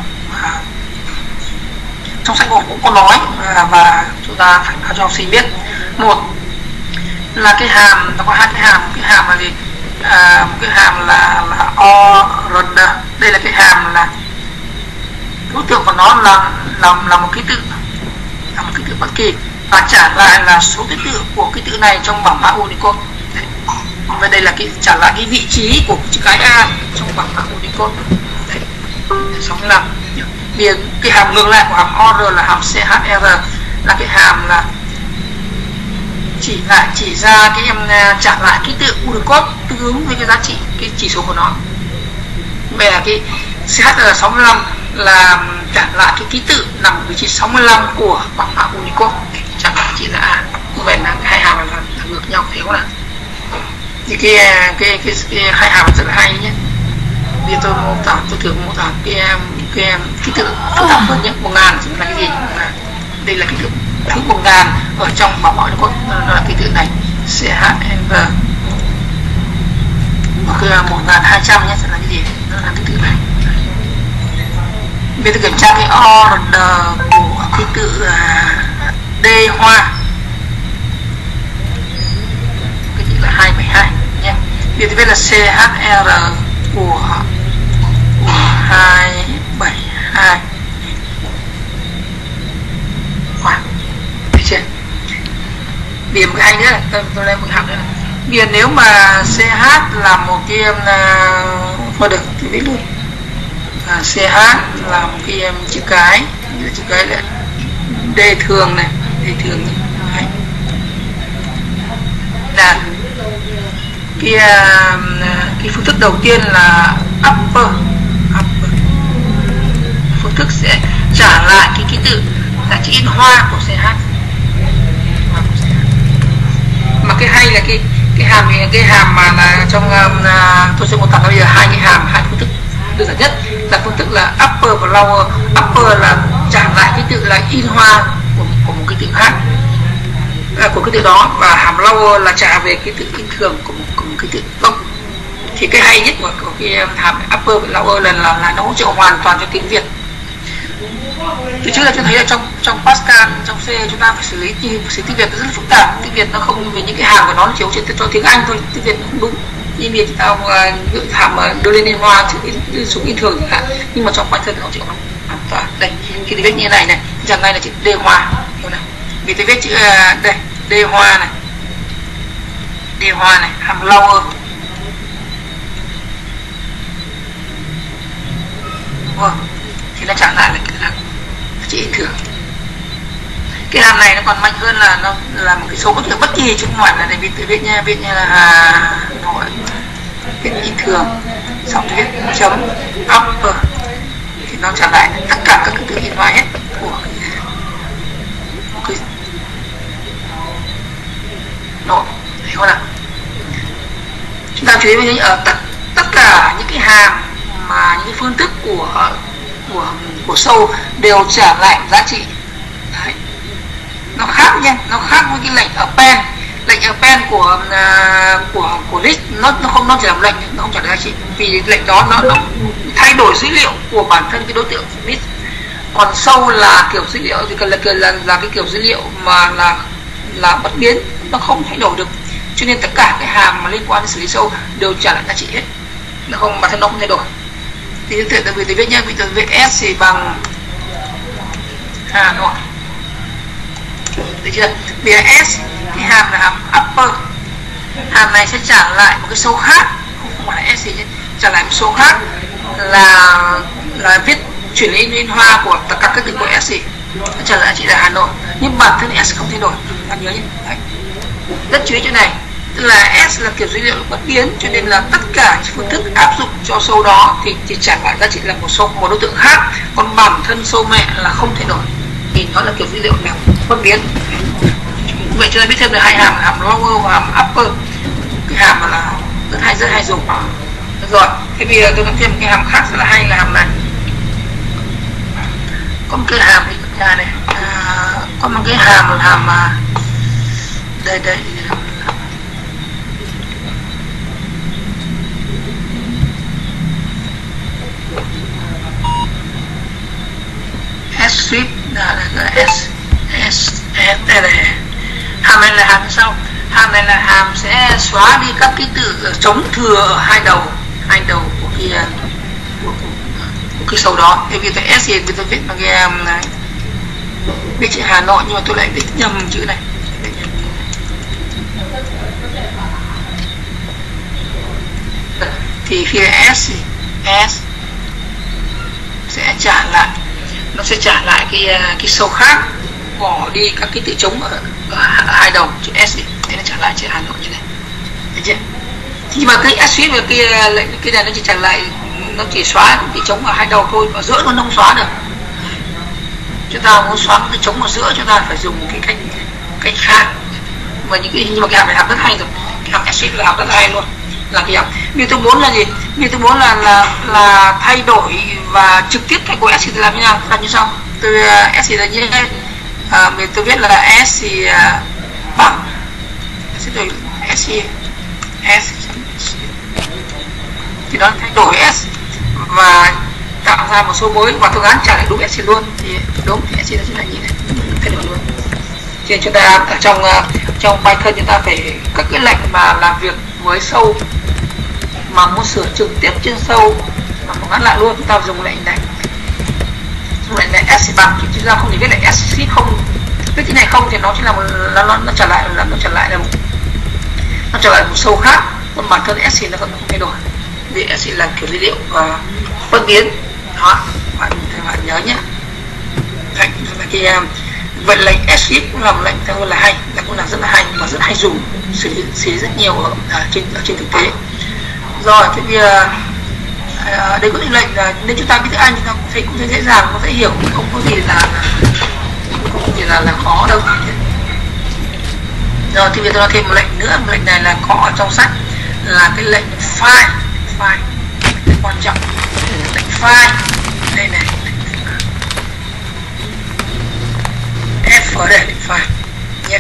trong sách cũng có nói và, và chúng ta phải nói cho học sinh biết. Một là cái hàm nó có hai cái hàm. Cái hàm là gì? À, một cái hàm là là order đây là cái hàm là đối tượng của nó là là là một ký tự là một ký tự bất kỳ. Và trả lại là số ký tự của ký tự này trong bảng mã Unicode. Và đây là cái trả lại cái vị trí của chữ cái A trong bảng mã Unicode. Đấy. 65 biến cái hàm ngược lại của hàm OR là hàm CHR là cái hàm là chỉ lại chỉ ra cái em à, trả lại ký tự Unicode tương ứng với cái giá trị cái chỉ số của nó. Vậy là cái CHR 65 là trả lại cái ký tự nằm vị trí 65 của bảng mã Unicode trả lại chỉ là về vậy là hai hàm là, là ngược nhau hiểu không ạ? Thì cái à, cái cái, cái hai hàm rất là hay nhé bây tôi mô tả tôi thường mô tả pm pm ký tự phức tạp hơn nhé một ngàn là cái gì? Đây là cái tự thứ một ngàn ở trong bảo mọi nó có là ký tự này. CHNV và cái một ngàn hai trăm nhé sẽ là cái gì? Nó là ký tự này. Bây giờ kiểm tra cái order của ký tự D hoa. Cái chữ là 272 nhé bây giờ biết là CHR của của 272 Wow. Được chưa? Điểm cái anh nữa tôi, tôi lên một học nữa này. Bây giờ nếu mà CH là một cái um, ờ, thôi được, thì biết luôn à, CH là một cái em chữ cái chữ cái là Đề thường này đề thường này Đấy. là cái um, ờ, cái phương thức đầu tiên là upper thức sẽ trả lại cái ký tự. Là chữ in hoa của CH mà cái hay là cái cái hàm cái hàm mà là trong uh, tôi sẽ mô tả bây giờ hai cái hàm hai phương thức đơn giản nhất. Là phương thức là upper và lower. Upper là trả lại cái tự là in hoa của, của một cái tự khác. À, của cái tự đó. Và hàm lower là trả về cái tự in thường của một, của một cái tự. Gốc thì cái hay nhất của, của cái um, hàm upper và lower là là, là nó hỗ trợ hoàn toàn cho tiếng việt thì trước là chúng thấy là trong trong Pascal, trong C, chúng ta phải xử lý, thì xử tiếng Việt rất là phức tạp. Tiếng Việt nó không vì những cái hàm của nó chiếu trên cho tiếng Anh thôi. Tiếng Việt nó không đúng. À, như việc chúng ta ngữ hàm à, đưa lên liên hoa thì xuống in thường chẳng hạn. Nhưng mà trong Python nó chỉ không hoàn toàn. Đây khi tôi viết như này này. Chẳng ngay là chữ D hoa. Hiểu này vì tôi viết chữ à, đây, D hoa này. D hoa này, hàm lower vâng thì nó trả lại là cái là chữ in thường cái hàm này nó còn mạnh hơn là nó là một cái số bất kỳ bất kỳ chứ không phải là để viết tự viết nha viết nha là hà nội viết in thường. Xong viết chấm upper. Thì nó trả lại tất cả các cái từ in hóa hết của cái nội. Hiểu không nào? Chúng ta chú ý với những ở tất tất cả những cái hàm mà, những cái phương thức của của của sâu đều trả lại giá trị. Đấy. nó khác nha nó khác với cái lệnh append lệnh append của uh, của của list nó nó không nó chỉ làm lệnh nó không trả giá trị. Vì lệnh đó nó, nó thay đổi dữ liệu của bản thân cái đối tượng list còn sâu là kiểu dữ liệu thì là, là, là là cái kiểu dữ liệu mà là là bất biến nó không thay đổi được. Cho nên tất cả cái hàm mà liên quan đến xử lý sâu đều trả lại giá trị hết. Nó không bản thân nó không thay đổi thì tự tự vì tôi viết nhé vì tôi viết s thì bằng hà nội. Được chưa? Vì s thì hàm là hàm upper. Hàm này sẽ trả lại một cái số khác không, không phải là s gì nhé. Trả lại một số khác là là viết chuyển lên liên hoa của tất cả các từ của s gì. Trả lại chỉ là hà nội. Nhưng bản thân s không thay đổi. Bạn nhớ nhé. Đấy. rất chú ý chỗ này tức là S là kiểu dữ liệu bất biến cho nên là tất cả phương thức áp dụng cho sâu đó thì chỉ trả lại giá trị là một số một đối tượng khác. Còn bản thân sâu mẹ là không thay đổi thì nó là kiểu dữ liệu nào bất biến. Vậy cho nên biết thêm được hai hàm hàm lower và hàm upper. Cái hàm mà là rất hay rất hay dùng. Được rồi thế bây giờ tôi nói thêm cái hàm khác rất là hay là hàm này. Có một cái hàm này, này. À, có một cái hàm là hàm mà đây đây. ship là, là, S. S s stl hàm này là hàm sau hàm này là hàm sẽ xóa đi các ký tự chống thừa ở hai đầu hai đầu của cái à, của, của, của cái sầu đó. Thì vì tại s thì tôi viết bằng cái um, này. Viết chữ hà nội nhưng mà tôi lại viết nhầm chữ này. Thì khi s s sẽ trả lại nó sẽ trả lại cái à, cái sâu khác bỏ đi các cái tự chống ở, ở hai đầu chữ S đi. Thế nó trả lại chữ Hà Nội như này. Thấy chưa? Nhưng mà cái S và cái à, lệnh cái này nó chỉ trả lại nó chỉ xóa cái chống ở hai đầu thôi ở giữa nó không xóa được. Chúng ta muốn xóa cái chống ở giữa chúng ta phải dùng cái cách cách khác. Mà những cái nhưng mà cái hàm này hàm rất hay rồi. Cái hàm S là hàm rất hay luôn là cái dòng mưu tôi muốn là gì? Mưu tôi muốn là là là thay đổi và trực tiếp thay của S thì làm như nào? Làm như sau. Tôi uh, S thì là như thế. À, mình tôi viết là S thì uh, bằng. Xin lỗi S S. Thì nó thay đổi S và tạo ra một số mới và phương án trả lại đúng S luôn. Thì đúng thì S sẽ là như này thay đổi luôn. Thì chúng ta ở trong uh, trong Python chúng ta phải các cái lệnh mà làm việc với sâu mà muốn sửa trực tiếp trên sâu. Mà muốn ngắn lại luôn chúng ta dùng lệnh này. Dùng lệnh này s bằng thì chúng ta không thể viết là s không. Viết cái này không thì nó chỉ là một nó, nó, nó trở lại là nó trở lại là một nó trở lại một sâu khác. Còn bản thân s nó vẫn không thay đổi. Vì s là kiểu dữ liệu và phân biến. Đó bạn bạn nhớ nhé. Lệnh là cái vậy lệnh s cũng là một lệnh theo là hay là cũng là rất là hay và rất hay dùng xử lý, xử lý rất nhiều ở, ở trên ở trên thực tế rồi thế thì à, đây có những lệnh là nếu chúng ta biết tiếng Anh chúng ta thấy cũng thấy dễ dàng cũng dễ hiểu không có gì là không có gì là là khó đâu. Rồi thì bây giờ tôi nói thêm một lệnh nữa một lệnh này là có ở trong sách là cái lệnh file file cái quan trọng. Lệnh file đây này. F ở đây lệnh file nhé.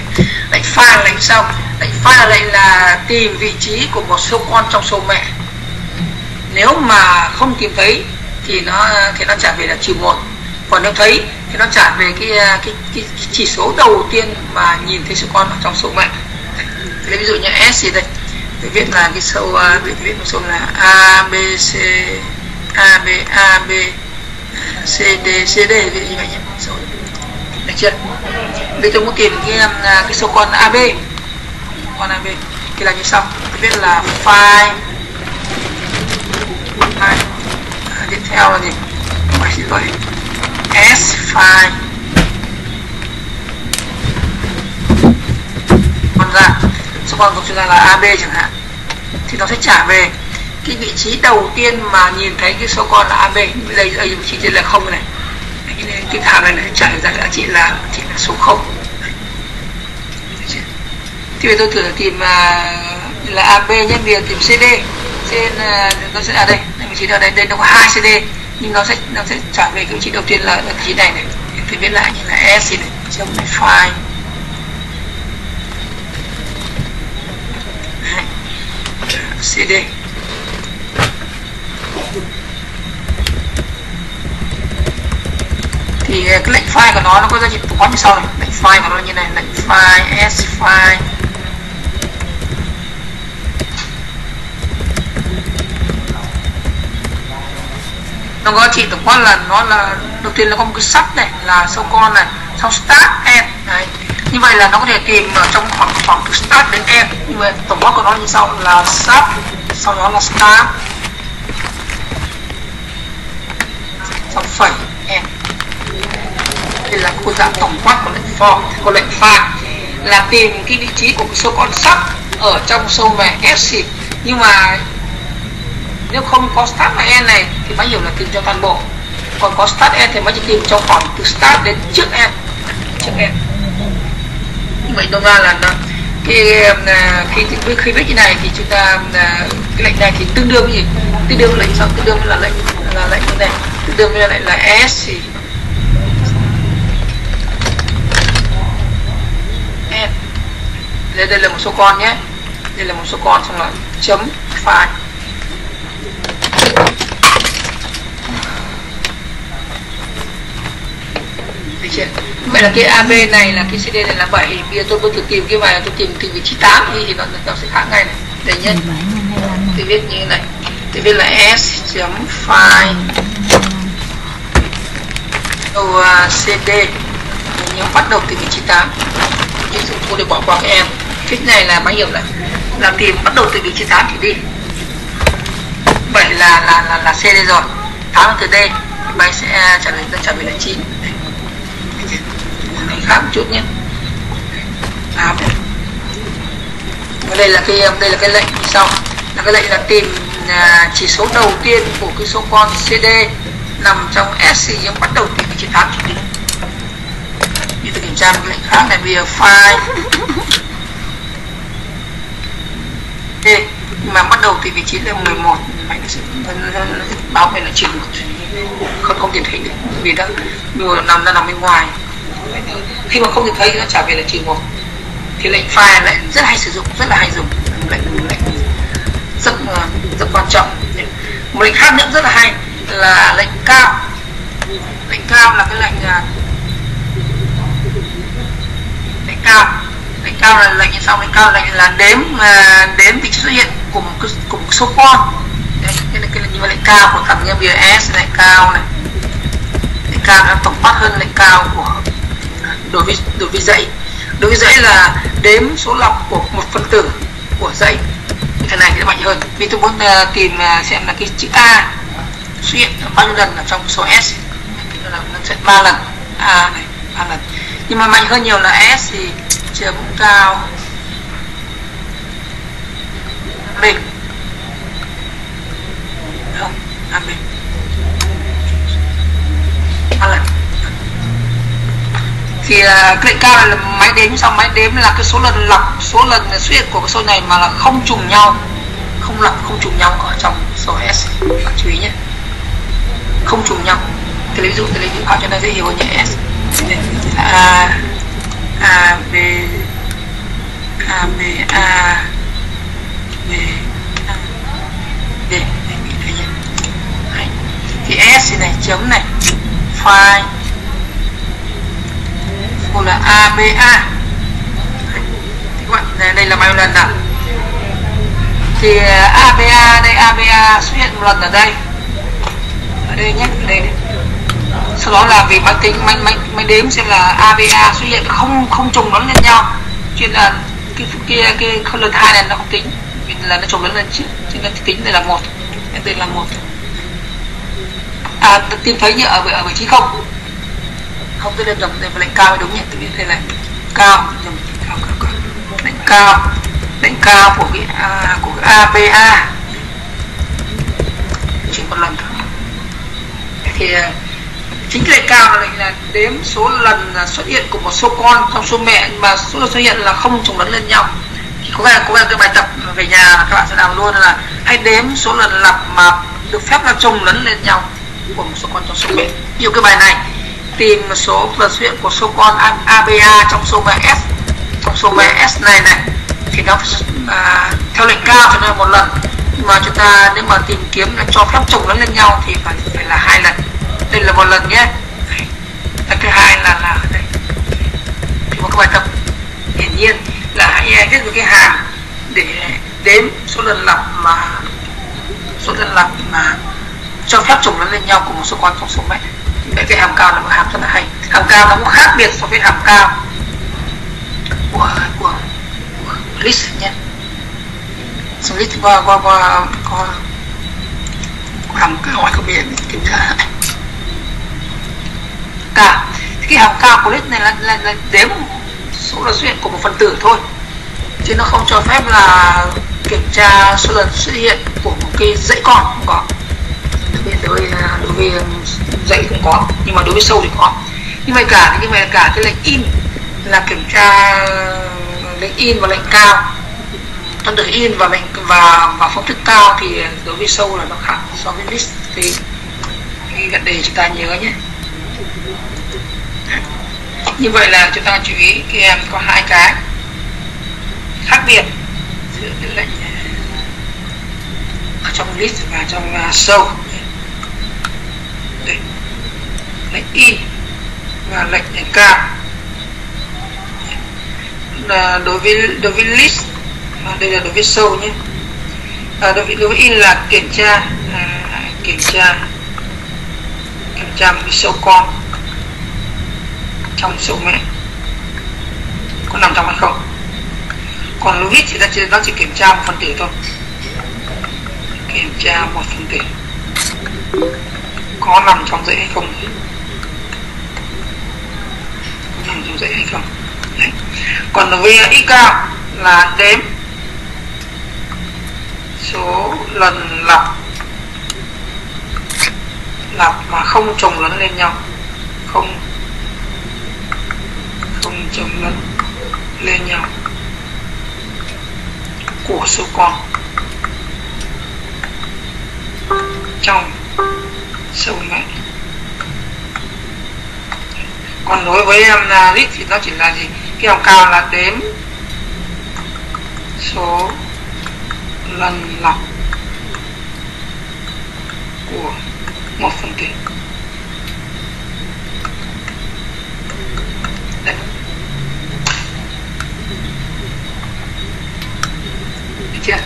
Lệnh file là lệnh sau lệnh pha là lệnh là tìm vị trí của một số con trong số mẹ. Nếu mà không tìm thấy thì nó thì nó trả về là trừ một. Còn nếu thấy thì nó trả về cái cái, cái, cái chỉ số đầu tiên mà nhìn thấy số con ở trong số mẹ. Lấy ví dụ như S gì đây để viết là cái sâu uh, viết viết một số là A B C A B A B C D C D ví dụ như vậy nhé. Số được chưa? Bây tôi muốn tìm cái à, cái số con AB con thì là như sau. Thì viết là file. File à, tiếp theo là gì? Phải xin lỗi. S file. Còn ra số con của chúng ta là AB chẳng hạn. Thì nó sẽ trả về cái vị trí đầu tiên mà nhìn thấy cái số con là AB đây ở vị trí trên là không này. Cái thằng này nó trả ra giá trị là chỉ là số không thì bây giờ tôi thử tìm uh, là AB nhân biệt tìm CD trên uh, à, nó sẽ ở đây vị trí ở đây đây nó có hai CD nhưng nó sẽ nó sẽ trả về cái vị trí đầu tiên là, vị trí này này thì viết lại như là S này trong này file. CD thì cái lệnh file của nó nó có giá trị quá như sau này lệnh file của nó như này lệnh file s file. Nó có chỉ tổng quát là nó là, đầu tiên nó có một cái sắp này, là số con này, sau start end này như vậy là nó có thể tìm ở trong khoảng khoảng từ start đến end như vậy tổng quát của nó như sau, là sub sau đó là start. Sau phẩy end đây là cô dạng tổng quát của lệnh for của lệnh file. Là tìm cái vị trí của số con sắp ở trong số về s nhưng mà nếu không có start và end này thì máy hiểu là tìm cho toàn bộ. Còn có start end thì máy chỉ tìm trong khoảng từ start đến trước end. Trước end. Như vậy đồng ra là nó, um, à, khi khi, khi viết như này thì chúng ta um, à, cái lệnh này thì tương đương với gì? Tương đương lệnh sau tương đương với là lệnh là lệnh như này. Tương đương với lệnh là s thì đây, đây là một số con nhé. Đây là một số con xong là chấm file được chưa vậy là cái AB này là cái CD này là 7 thì bây giờ tôi có thể tìm cái bài tôi tìm từ vị trí 8 thì nó nó sẽ khác ngay này. Đây nhé tôi viết như thế này. Tôi viết là s chấm file đầu à, CD nhưng bắt đầu từ vị trí 8 ví dụ cô được bỏ qua các em. Thích này là máy nhiêu này? Là tìm bắt đầu từ vị trí 8 thì đi. Vậy là là là, là cd rồi. 8 là từ D. Máy sẽ à, trả lời trả lời là 9 khám khác một chút nhé. 8 đây là cái đây là cái lệnh như sau. Là cái lệnh là tìm à, chỉ số đầu tiên của cái số con CD nằm trong SC nhưng bắt đầu từ vị trí 8 chỉ đi như tôi kiểm tra một cái lệnh khác này bây giờ file. D mà bắt đầu thì vị trí là 11 mày nó sẽ báo mình là chỉ một không không hiển thị được vì đó vừa nằm ra nằm bên ngoài khi mà không nhìn thấy nó trả về là trừ một. Thì lệnh file lại rất hay sử dụng, rất là hay dùng. Lệnh lệnh rất ờ, rất quan trọng. Một lệnh khác nữa rất là hay là lệnh cao lệnh cao là cái lệnh ờ, lệnh cao lệnh cao là lệnh như sau, lệnh cao lệnh là đếm ờ, đếm vị trí xuất hiện của một của một số con. Đây cái là cái lệnh như lệnh cao của thằng như BS lệnh cao này. Lệnh cao nó tổng quát hơn lệnh cao của đối với đối với dãy. Đối với dãy là đếm số lọc của một phân tử của dãy. Cái này thì mạnh hơn. Vì tôi muốn uh, tìm uh, xem là cái chữ A xuất hiện bao nhiêu lần ở trong số S. Là nó sẽ ba lần. A này ba lần. Nhưng mà mạnh hơn nhiều là S thì chấm cao. Bình không? Bình ba lần thì à, uh, cái lệnh cao là máy đếm xong máy đếm là cái số lần lọc số lần xuất hiện của cái số này mà là không trùng nhau. Không lọc không trùng nhau ở trong số S. Bạn chú ý nhé. Không trùng nhau. Thì lấy ví dụ thì lấy ví dụ cho nó dễ hiểu hơn nhé. S. A A B A B A B A B thì S thì này chấm này. File cô là ABA thì các bạn đây, đây là bao lần nào? Thì ABA đây ABA xuất hiện một lần ở đây. Ở đây nhé ở đây sau đó là vì máy tính máy máy máy đếm xem là ABA xuất hiện không không trùng lẫn lên nhau. Chuyên là cái kia cái không lần hai này nó không tính. Vì là nó trùng lẫn lên trước cho nên tính đây là một. Đây là một. À tìm thấy như ở ở vị trí không? Không tôi lên dòng này lệnh cao đúng nhỉ? Tôi biết đây là cao cao cao cao. Lệnh cao lệnh cao của cái à, của cái APA chỉ một lần thôi. Thì à, chính lệnh cao là lệnh là đếm số lần xuất hiện của một số con trong số mẹ mà số lần xuất hiện là không trùng lẫn lên nhau. Thì có vẻ có vẻ cái bài tập về nhà các bạn sẽ làm luôn là hãy đếm số lần lặp mà được phép là trùng lẫn lên nhau của một số con trong số mẹ. Nhiều cái bài này tìm số lần xuất hiện của số con ABA trong số mẹ S trong số mẹ S này này. Thì nó à, theo lệnh cao cho nên một lần. Nhưng mà chúng ta nếu mà tìm kiếm là cho phép trùng nó lên nhau thì phải phải là hai lần. Đây là một lần nhé. Cái thứ hai là là đây. Thì một cái bài tập hiển nhiên là hãy viết một cái hàm để đếm số lần lặp mà số lần lặp mà cho phép trùng nó lên nhau của một số con trong số mẹ vậy cái hàm cao là một hàm rất là hay. Hàm cao nó cũng khác biệt so với hàm cao của của, của list nhé. So list qua qua qua qua hàm cao ngoài không biển kiểm tra lại cả thì cái hàm cao của list này là, là, là đếm số lần xuất hiện của một phần tử thôi. Chứ nó không cho phép là kiểm tra số lần xuất hiện của một cái dãy con không có đối với đối với dạy không có nhưng mà đối với sâu thì có. Nhưng mà cả nhưng như vậy cả cái lệnh in là kiểm tra uh, lệnh in và lệnh cao. Phân tử in và lệnh và và phóng thức cao thì đối với sâu là nó khác so với list. Thì cái vấn đề chúng ta nhớ nhé. Như vậy là chúng ta chú ý khi em có hai cái khác biệt giữa cái lệnh uh, ở trong list và trong uh, sâu lệnh in và lệnh nhấn cao là đối với đối với list à, đây là đối với sâu nhé. À, đối với đối với in là kiểm tra à, kiểm tra kiểm tra một cái sâu con trong sâu mẹ. Có nằm trong hay không? Còn logic thì ta chỉ nó chỉ kiểm tra một phần tử thôi. Kiểm tra một phần tử có nằm trong dãy hay không? Có nằm trong dãy hay không? Đấy. còn đối với y cao là đếm số lần lặp lặp mà không trồng lấn lên nhau. Không không trồng lấn lên nhau. Của số con. Trong sâu mẹ còn đối với em um, lít thì nó chỉ là gì cái hồng cao là đếm số lần lọc của một phần tử Đấy. Được chưa?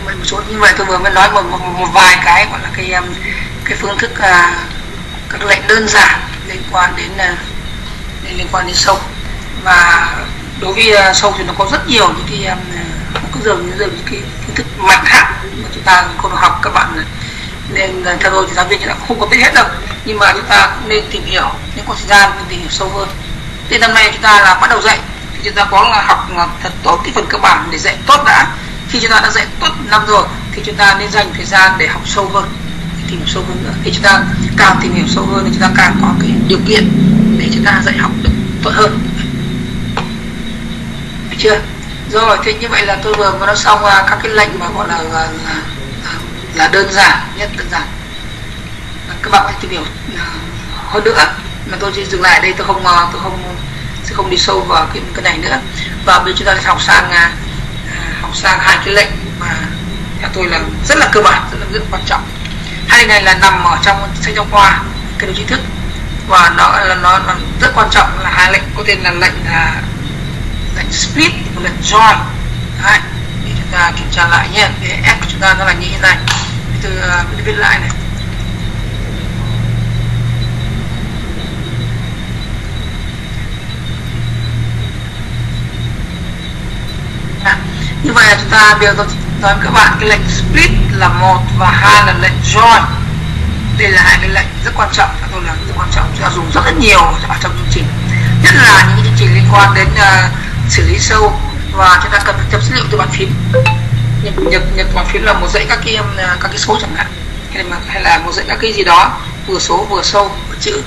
nhưng mà một số như vậy tôi vừa mới nói một, một, một vài cái gọi là cái um, cái phương thức uh, các lệnh đơn giản liên quan đến uh, liên quan đến sâu. Và đối với uh, sâu thì nó có rất nhiều những cái um, cứ dường như những cái kiến thức mạnh hạng mà chúng ta không học các bạn nên uh, theo tôi thì giáo viên chúng ta không có biết hết đâu. Nhưng mà chúng ta cũng nên tìm hiểu nếu có thời gian mình tìm hiểu sâu hơn. Thì năm nay chúng ta là bắt đầu dạy thì chúng ta có là học thật tốt cái phần cơ bản để dạy tốt đã khi chúng ta đã dạy tốt năm rồi thì chúng ta nên dành thời gian để học sâu hơn tìm hiểu sâu hơn nữa. Thì chúng ta càng tìm hiểu sâu hơn thì chúng ta càng có cái điều kiện để chúng ta dạy học được tốt hơn. Được chưa? Rồi thế như vậy là tôi vừa mới nói xong à, các cái lệnh mà gọi là à, là, là, là đơn giản nhất đơn giản. À, các bạn hãy tìm hiểu hơn nữa mà tôi chỉ dừng lại đây tôi không tôi không sẽ không đi sâu vào cái cái này nữa. Và bây giờ chúng ta sẽ học sang sang hai cái lệnh mà theo tôi là rất là cơ bản rất là rất quan trọng. Hai lệnh này là nằm ở trong sách giáo khoa cái đồ trí thức. Và nó là nó, nó rất quan trọng là hai lệnh có tên là lệnh là lệnh split và lệnh join. Đấy, để chúng ta kiểm tra lại nhé để f của chúng ta nó là như thế này. Tôi uh, viết lại này. Chúng ta bây giờ tôi nói với các bạn. Cái lệnh split là một và hai là lệnh join. Đây là hai cái lệnh rất quan trọng. Theo tôi là rất quan trọng. Chúng ta dùng rất là nhiều ở trong chương trình. Nhất là những chương trình liên quan đến uh, xử lý sâu. Và chúng ta cần phải chấm dữ liệu từ bàn phím. Nhập nhập nhập bàn phím là một dãy các cái ờ, các cái số chẳng hạn. Hay là hay là một dãy các cái gì đó vừa số vừa sâu vừa chữ.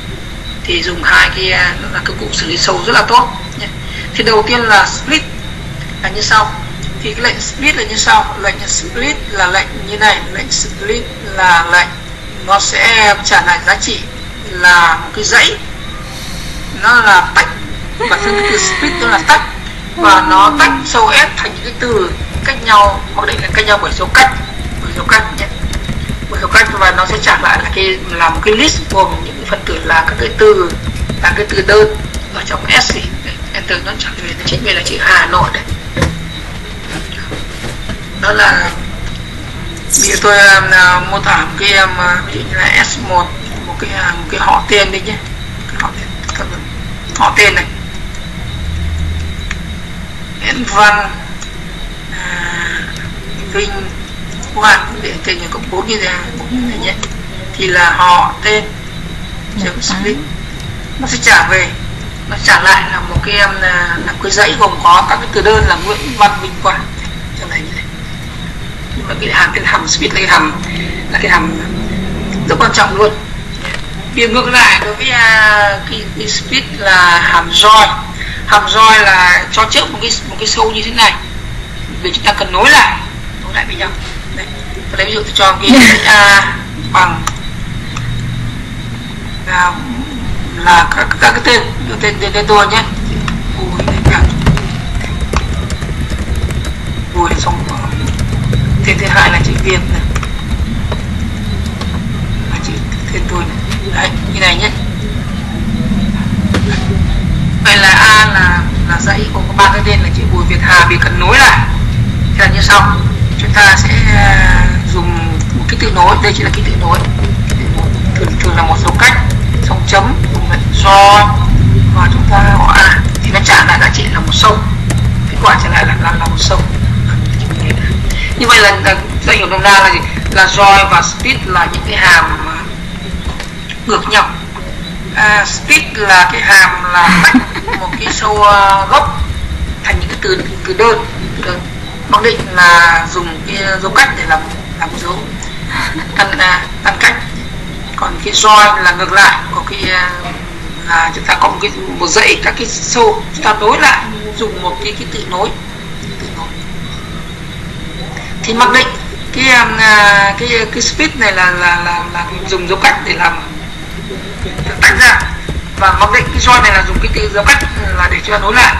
Thì dùng hai cái ờ, là công cụ xử lý sâu rất là tốt thì đầu tiên là split là như sau cái lệnh split là như sau. Lệnh split là lệnh như này. Lệnh split là lệnh. Nó sẽ trả lại giá trị là một cái dãy. Nó là tách. Bản thân cái từ split nó là tách. Và nó tách sâu s thành những cái từ cách nhau, mặc định là cách nhau bởi số cách. Bởi số cách nhé. Bởi số cách và nó sẽ trả lại là cái, là một cái list gồm những phần tử là các cái từ, là cái từ đơn. Ở trong s gì enter nó trả về chính mình là chữ hà nội đấy đó là bây giờ tôi uh, mô tả một cái um, ví dụ như là S1 một cái uh, một cái họ tên đi nhé. Cái họ tên họ tên này. Nguyễn Văn à, Vinh Hoàng điện tên như cộng bốn như thế bốn này nhé. Thì là họ tên chấm split nó sẽ trả về nó trả lại là một cái um, là một cái dãy gồm có các cái từ đơn là Nguyễn Văn Vinh Quang. Trong này như này mà cái hàm cái hàm split là cái hàm là cái hàm rất quan trọng luôn. Điều ngược lại đối với uh, cái, cái split là hàm roi. Hàm roi là cho trước một cái một cái sâu như thế này. Vì chúng ta cần nối lại. Nối lại với nhau. Đấy. Tôi lấy ví dụ tôi cho cái a bằng là, là các, các cái tên tên tên, tên tôi nhé. Bùi này bùi xong tên thứ hai là chữ viên này và chữ tên tôi này đấy như này nhé. Vậy là a là là dãy gồm có ba cái tên là chữ bùi việt hà bị cần nối lại. Thế là như sau. Chúng ta sẽ à, dùng một cái tự nối. Đây chỉ là cái tự nối. Thường thường là một số cách. Xong chấm dùng lệnh do. Và chúng ta gọi a thì nó trả lại giá trị là một sông. Kết quả trả lại là là, là một sông như vậy là, là ta hiểu nôm na là gì? Là joy và speed là những cái hàm ngược nhau. À, speed là cái hàm là tách một cái sâu uh, à, gốc thành những cái từ từ đơn mặc định là dùng cái dấu cách để làm làm dấu. Căn uh, căn cách. Còn cái joy là ngược lại có cái uh, là chúng ta có một cái một dãy các cái sâu chúng ta nối lại dùng một cái cái tự nối thì mặc định cái um, à, cái cái speed này là là là, là dùng dấu cách để làm. Tách ra. Và mặc định cái roi này là dùng cái dấu cách là để cho nối lại.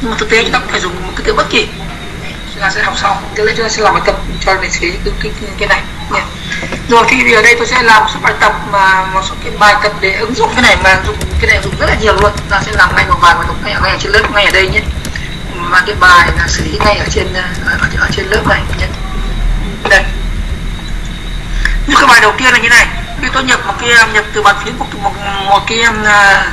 Nhưng mà thực tế chúng ta cũng phải dùng một cái tiêu bất kỳ. Chúng ta sẽ học sau. Cái đấy chúng ta sẽ làm bài tập cho để xử lý cái, cái, cái, này. Nha. Rồi thì ở đây tôi sẽ làm một số bài tập mà một số cái bài tập để ứng dụng cái này mà dùng cái này dùng rất là nhiều luôn. Ta sẽ làm ngay một vài bài tập ngay ở ngay ở trên lớp ngay ở đây nhé mà cái bài là xử lý ngay ở trên ờ, ở, ở trên lớp này nhé đây. Như cái bài đầu tiên là như này. Khi tôi nhập một cái nhập từ bàn phím một một, một cái ờ,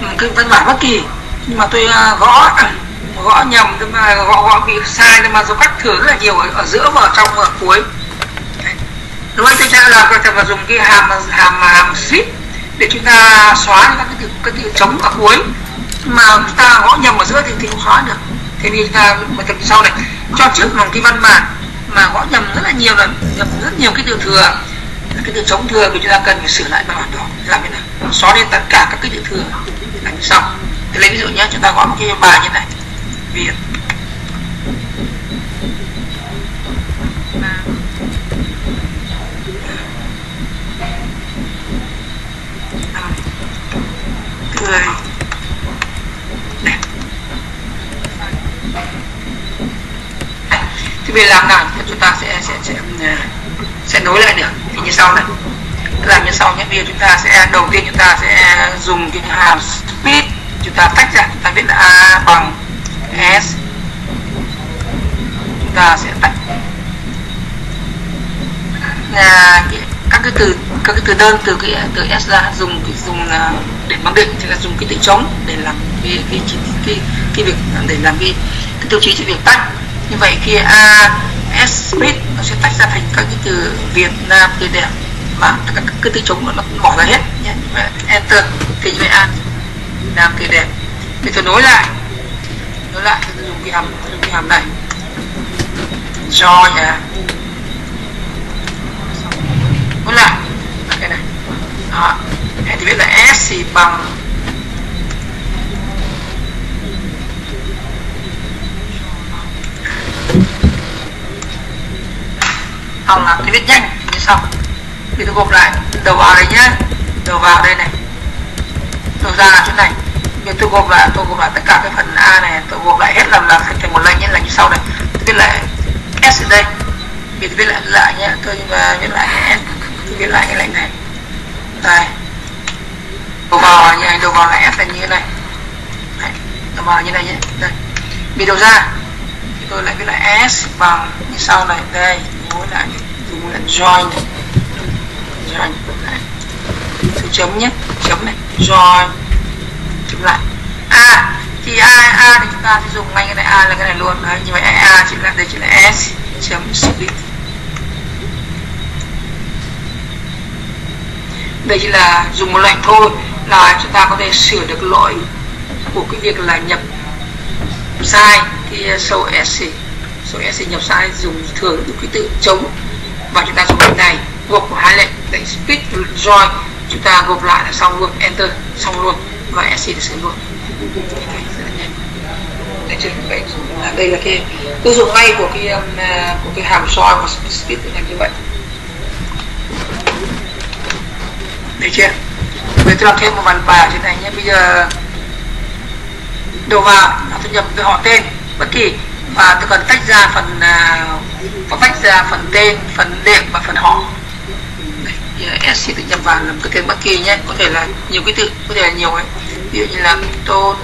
một cái văn bản bất kỳ nhưng mà tôi ờ, gõ gõ nhầm nhưng mà gõ gõ bị sai nhưng mà do cắt thừa rất là nhiều ở, ở giữa và ở trong và ở cuối lúc ấy tôi sẽ là có thể dùng cái hàm hàm hàm shift để chúng ta xóa những cái từ cái từ trống ở cuối. Mà chúng ta gõ nhầm ở giữa thì thì không xóa được thế thì chúng ta bài tập sau này, cho trước bằng cái văn bản mà gõ nhầm rất là nhiều lần, nhầm rất nhiều cái từ thừa. Cái từ chống thừa thì chúng ta cần phải sửa lại bằng bản đó làm thế nào? Xóa đi tất cả các cái từ thừa làm như sau. Thì lấy ví dụ nhé chúng ta gõ một cái bài như này. Việt. Người đẹp thì bây giờ làm nào chúng ta sẽ sẽ sẽ ừ, sẽ nối lại được. Thì như sau này. Làm như sau nhé. Bây giờ chúng ta sẽ đầu tiên chúng ta sẽ dùng cái hàm speed. Chúng ta tách ra chúng ta viết là a bằng s. Chúng ta sẽ tách. Là các cái từ các cái từ đơn từ cái từ s ra dùng dùng để mặc định thì là dùng cái từ trống để làm cái cái cái cái, cái việc để làm cái, cái tiêu chí cho việc tách như vậy khi a s nó sẽ tách ra thành các cái từ Việt Nam từ đẹp mà các cái từ chống nó bỏ ra hết nhé. Như vậy enter, thì như vậy an Nam từ đẹp. Bây tôi nối lại nối lại tôi dùng cái hàm dùng cái hàm này. Do nhà. Nối lại, cái này. Đó. Thì biết là s thì bằng xong làm cái viết nhanh như sau. Thì tôi gộp lại, đầu vào đây nhá. Đầu vào đây này. Đầu ra là chỗ này. Bây tôi gộp lại, tôi gộp lại tất cả cái phần a này, tôi gộp lại hết làm là thành thành một lệnh nhé, là như sau này. Tôi viết lại s ở đây. Thì tôi viết lại lại nhé. Tôi à, viết lại s, tôi viết lại cái lệnh này. Đây. Đầu vào như này, đầu vào là s là như thế này. Đây. đầu vào như này nhé. Đây. Vì đầu ra, thì tôi lại viết lại s bằng như sau này. Đây nối lại dùng là join này. Join này tôi chấm nhé. Chấm này. Join. Chấm lại. A. Thì a a thì chúng ta sẽ dùng ngay cái này. A là cái này luôn. Đấy, như vậy a chỉ là đây chỉ là s. Chấm split. Đây chỉ là dùng một lệnh thôi là chúng ta có thể sửa được lỗi của cái việc là nhập sai cái sâu s số s nhập sai dùng thường dùng ký tự chống. Và chúng ta dùng lệnh này gộp của hai lệnh lệnh split join chúng ta gộp lại là xong luôn, enter, xong luôn. Và s được sử luôn. Đây đây là cái ứng dụng ngay của cái um, à, của cái hàm join và split là như vậy. Được chưa? Bây tôi làm thêm một vài bài trên này nhé. Bây giờ đầu vào nó tôi nhập cái họ tên bất kỳ và tôi cần tách ra phần và tách ra phần tên phần đệm và phần họ. Đây, s thì tự nhập vào làm cái tên bất kỳ nhé. Có thể là nhiều cái tự có thể là nhiều ấy. Ví dụ như là tôn.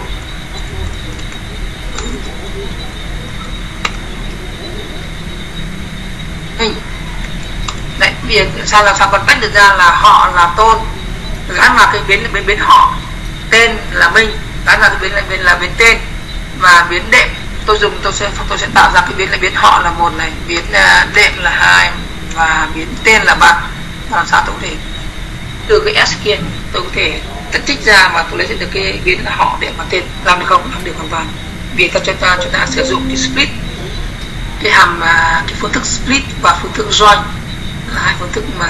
Hình đấy vì sao làm sao còn tách được ra là họ là tôn? Gắn vào cái biến biến biến họ. Tên là minh gắn vào cái biến là biến là biến tên. Và biến đệm tôi dùng, tôi sẽ tôi sẽ tạo ra cái biến là biến họ là một này, biến à, đệm là hai, và biến tên là ba. Làm sao tôi có thể, từ cái s kia, tôi có thể tách trích ra và tôi lấy được cái biến là họ để và tên. Làm được không? Làm được hoàn toàn. Vì ta cho ta, chúng ta sử dụng cái split, cái hàm à, cái phương thức split và phương thức join. Là hai phương thức mà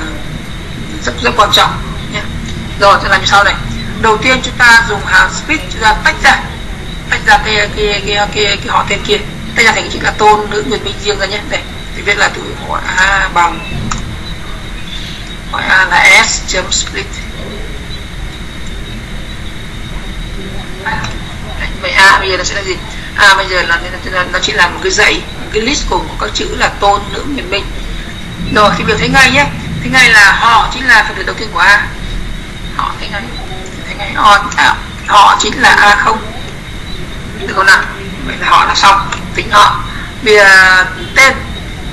rất rất quan trọng nhé. Rồi sẽ làm như sau này. Đầu tiên chúng ta dùng hàm split, chúng ta tách ra tách ra cái cái cái cái, cái, cái họ tên kia tách ra thành chữ là tôn nữ nguyệt minh riêng ra nhé. Đây thì biết là từ hỏi a bằng hỏi a là s chấm split. Vậy a bây giờ nó sẽ là gì? A bây giờ là nó, chỉ là một cái dãy một cái list cùng có các chữ là tôn nữ nguyệt minh rồi thì việc thấy ngay nhé. Thấy ngay là họ chính là phần tử đầu tiên của a. Họ thấy ngay. Thấy ngay. Họ à, họ chính là a không được không nào vậy là họ là xong tính họ. Bây giờ à, tên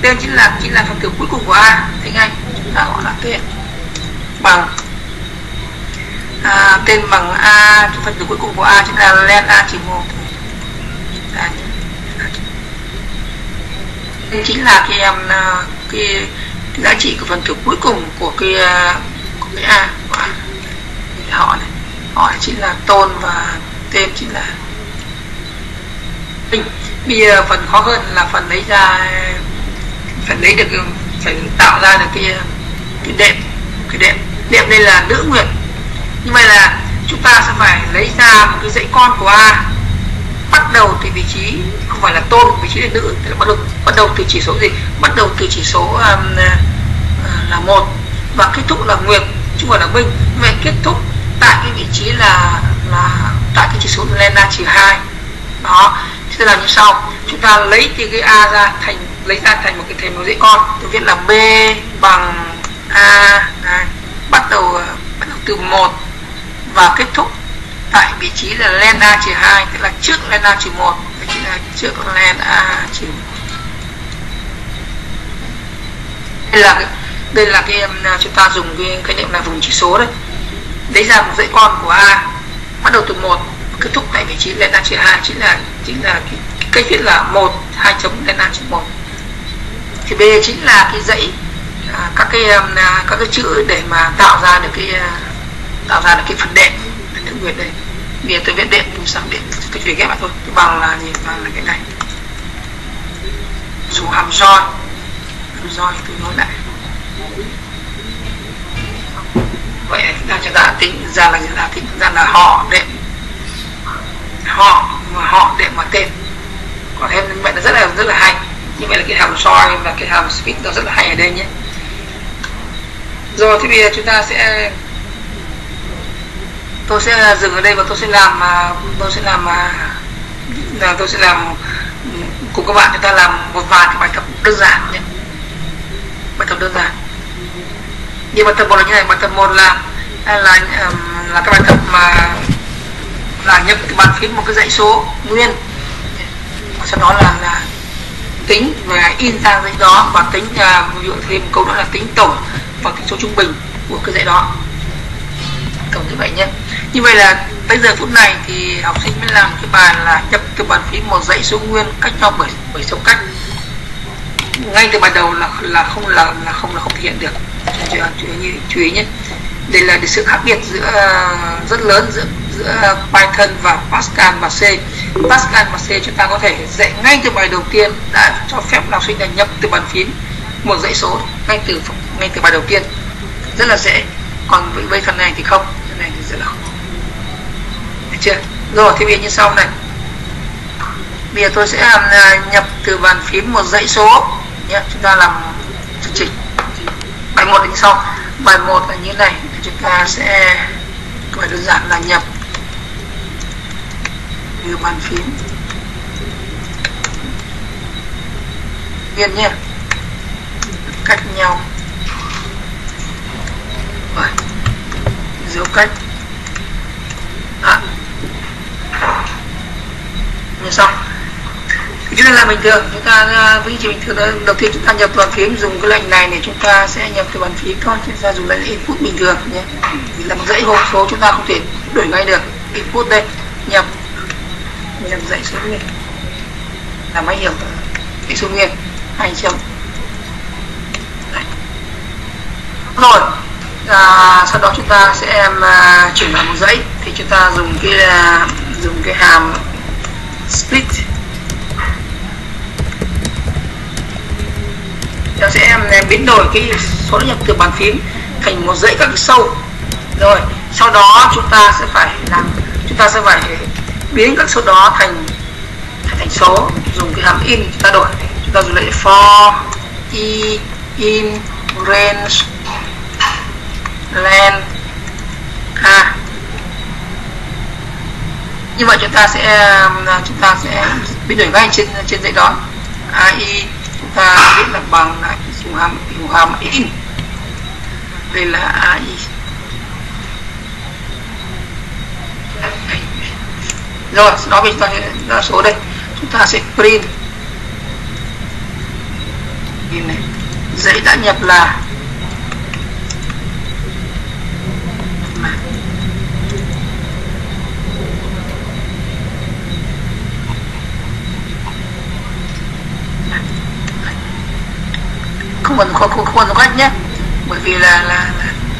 tên chính là chính là phần tử cuối cùng của a thấy anh, chúng ta gọi là tên. Bằng. À, tên bằng a phần tử cuối cùng của a chính là len a chỉ một. Chính là cái em à, cái, cái giá trị của phần tử cuối cùng của cái à, của cái a của họ này họ chính là tôn và tên chính là bây giờ phần khó hơn là phần lấy ra phần lấy được phải tạo ra được cái cái đệm cái đệm. Đệm đây là nữ nguyệt như vậy là chúng ta sẽ phải lấy ra một cái dãy con của a bắt đầu từ vị trí không phải là tôn vị trí là nữ tức là bắt đầu bắt đầu từ chỉ số gì? Bắt đầu từ chỉ số um, là một và kết thúc là nguyệt chứ không phải là minh vậy kết thúc tại cái vị trí là là tại cái chỉ số lambda trừ hai. Đó sẽ làm như sau, chúng ta lấy từ cái a ra thành, lấy ra thành một cái thành một dãy con. Tôi viết là b bằng a, này. bắt đầu ờ, bắt đầu từ một và kết thúc tại vị trí là len a trừ hai, tức là trước len a trừ một, vị là trước len a trừ đây là đây là cái chúng ta dùng cái khái niệm là vùng chỉ số đấy. Lấy ra một dãy con của a, bắt đầu từ một kết thúc tại vị trí lên a chữ hai chính là chính là cái, cái viết là một hai chấm lên a chữ một. Thì b chính là cái dãy à, các cái um, à, các cái chữ để mà tạo ra được cái uh, tạo ra được cái phần đệm chữ nguyệt đây. Bây giờ tôi viết đệm tôi sang đệm tôi chỉ ghép lại thôi. Tôi bằng là gì? Bằng là cái này. Dù hàm roi hàm roi tôi nói lại. Vậy chúng ta chúng ta tính ra là chúng ta tính ra là họ đệm họ mà họ để mà tên. Còn em như vậy là rất là rất là hay. Như vậy là cái hàm soi và cái hàm speed nó rất là hay ở đây nhé. Rồi, thì bây giờ chúng ta sẽ tôi sẽ dừng ở đây và tôi sẽ làm à, tôi sẽ làm à, là tôi sẽ làm ừ, cùng các bạn chúng ta làm một vài cái bài tập đơn giản nhé. Bài tập đơn giản. Như bài tập một là như này, bài tập một là à, là là cái bài tập mà là nhập cái bàn phím một cái dãy số nguyên. Sau đó là là tính và in ra dãy đó và tính uh, ví dụ thêm câu đó là tính tổng và cái số trung bình của cái dãy đó. Tổng như vậy nhé. Như vậy là bây giờ phút này thì học sinh mới làm cái bài là nhập từ bàn phím một dãy số nguyên cách nhau bởi bởi số cách. Ngay từ ban đầu là là không là là không là không thực hiện được. Chú, chú, ý, chú ý nhé. Đây là sự khác biệt giữa à, rất lớn giữa giữa Python và Pascal và C Pascal và C chúng ta có thể dạy ngay từ bài đầu tiên đã cho phép học sinh là nhập từ bàn phím một dãy số ngay từ ngay từ bài đầu tiên. Rất là dễ. Còn với, với phần này thì không. Phần này thì rất là khó. Được chưa? Rồi thì bây giờ như sau này. Bây giờ tôi sẽ làm nhập từ bàn phím một dãy số. Nhé chúng ta làm chương trình. Bài một đến sau. Bài một là như này. Chúng ta sẽ bài đơn giản là nhập từ bàn phím. Nguyên nhé cách nhau. Rồi. Dấu cách. À. như xong. Cái này là bình thường. Chúng ta à, với chỉ bình thường đó, đầu tiên chúng ta nhập bàn phím dùng cái lệnh này để chúng ta sẽ nhập từ bàn phím thôi. Chúng ta dùng lệnh input bình thường nhé. Vì là một dãy hộp số chúng ta không thể đổi ngay được. Input đây. Nhập nhân dãy số nguyên là mấy hiểu dãy số nguyên hai chấm rồi. À, sau đó chúng ta sẽ à, chuyển vào một dãy thì chúng ta dùng cái à, dùng cái hàm split. Nó sẽ em biến đổi cái số nhập từ bàn phím thành một dãy các sâu. Rồi. Sau đó chúng ta sẽ phải làm chúng ta sẽ phải biến các số đó thành thành số. Dùng cái hàm in, chúng ta đổi. Chúng ta dùng lệnh for, i in range, len, a. Như vậy chúng ta sẽ um, chúng ta sẽ biến đổi ngay trên trên dãy đó. Ai ta viết là bằng lại dùng hàm dùng hàm in. Đây là ai rồi sau đó chúng ta sẽ ra số đây. Chúng ta sẽ print. In này giấy đã nhập là không cần không, không, không cần cách nhé. Bởi vì là, là,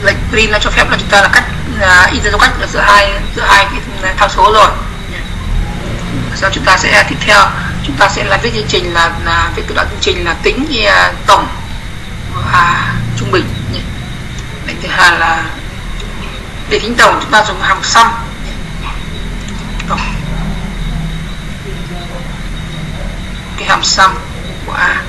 lệnh print nó cho phép là chúng ta là cách à, in ra cách giữa hai giữa hai cái thao số rồi sau chúng ta sẽ tiếp theo chúng ta sẽ là viết chương trình là, là viết cái đoạn chương trình là tính uh, tổng và trung bình đánh thứ hai là để tính tổng chúng ta dùng hàm sum tổng. Cái hàm sum của a.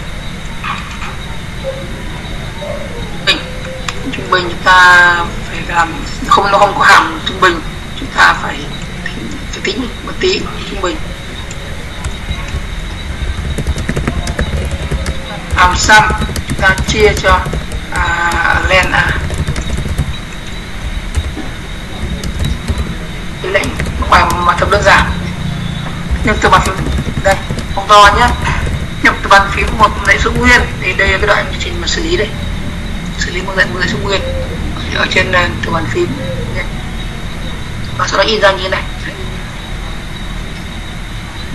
Trung bình chúng ta phải làm không nó không có hàm trung bình. Chúng ta phải tính, phải tính một tí trung bình. Hàm xăm ta chia cho à, len a lệnh ngoài mặt thật đơn giản. Nhưng từ bàn phím đây không to nhé nhập từ bàn phím một dãy số nguyên thì đây là cái đoạn trình mà xử lý đây. Xử lý một dãy một dãy số nguyên. Ở trên à, từ bàn phím và sau đó in ra như thế này.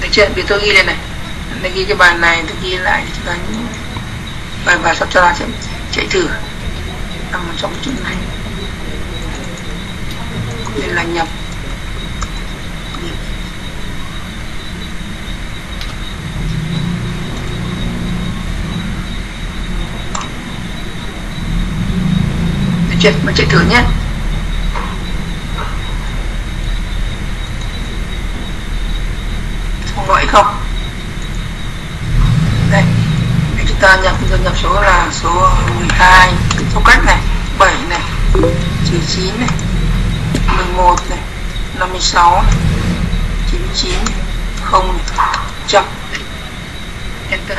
Được chưa vì tôi ghi lên này. Nên ghi cái bàn này tôi ghi lại cho chúng ta và, và sắp cho ta sẽ chạy thử nằm trong cái chỗ này. Nên là nhập. Chuyện mà chạy thử nhé. Không gọi không đây để chúng ta nhập bây giờ nhập số là số 12 số cách này 7 này trừ 9 này 11 này 56 này 99 này 0 này 100 enter.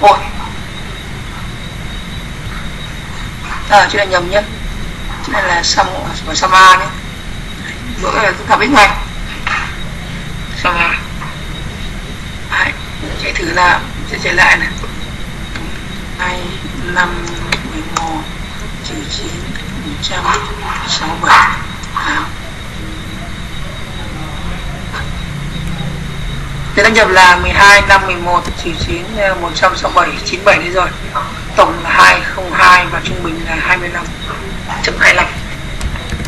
Ôi. À, chỗ này nhầm nhé chỗ này là sum của sum a nhé bữa là chúng ta biết ngay. Sum a. Chạy thử là sẽ chạy lại này nay năm mười một trừ chín một trăm sáu bảy. Thế đăng nhập là 12 năm 11 chữ 9 167 97 đi rồi. Tổng là 202 và trung bình là 25 chấm 25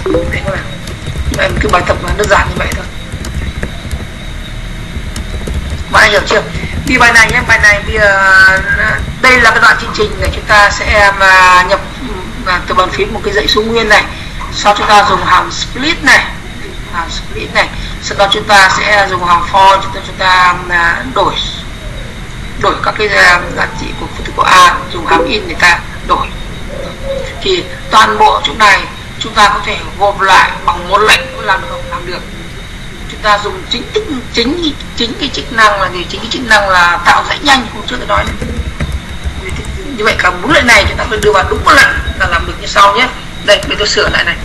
Thế các bạn Em cứ bài tập nó đơn giản như vậy thôi. Bạn hiểu chưa? Vì bài này nhé, bài này bây giờ đây là cái đoạn chương trình để chúng ta sẽ mà nhập ừ, à, từ bàn phím một cái dãy số nguyên này. Sau chúng ta dùng hàm split này, hàm split này. Sau đó chúng ta sẽ dùng hàm for chúng ta chúng ta đổi đổi các cái um, giá trị của phân tử của A, dùng hàm in để ta đổi. Thì toàn bộ chỗ này chúng ta có thể gộp lại bằng một lệnh cũng làm được không? Làm được ta dùng chính tích chính chính cái chức năng là gì? Chính cái chức năng là tạo dãy nhanh hôm trước tôi nói. Nhớ như vậy cả bốn lệnh này chúng ta phải đưa vào đúng một lệnh là làm được như sau nhé. Đây bây tôi sửa lại này.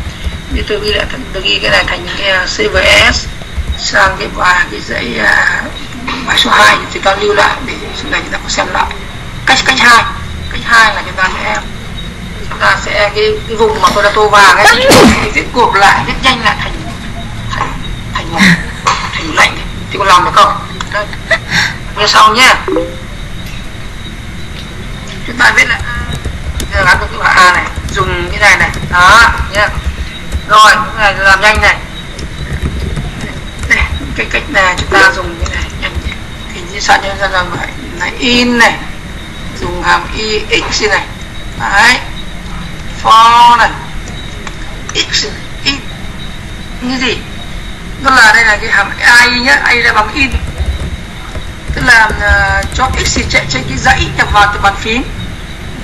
Bây tôi ghi lại tôi ghi cái này thành cái à, CVS sang cái và cái dãy uh, bài số 2 thì ta lưu lại để sau này chúng ta có xem lại. Cách cách hai. Cách hai là chúng ta sẽ chúng ta sẽ cái, cái vùng mà tôi đã tô vàng ấy thì viết cột lại viết nhanh lại thành thành thành một chị có làm được không? Đây. Xong sau nhé. Chúng ta biết là giờ gắn được cái bảng a này, dùng cái này này. Đó, nhé. Rồi, cái này làm nhanh này. Đây, cái cách này chúng ta dùng cái này nhanh thì như sao như ra làm vậy này in này, dùng hàm y x này. Đấy. For này. X in như gì? Tức là đây là cái hàm ai nhá ai là bằng in. Tức là uh, cho x chạy trên cái dãy nhập vào từ bàn phím.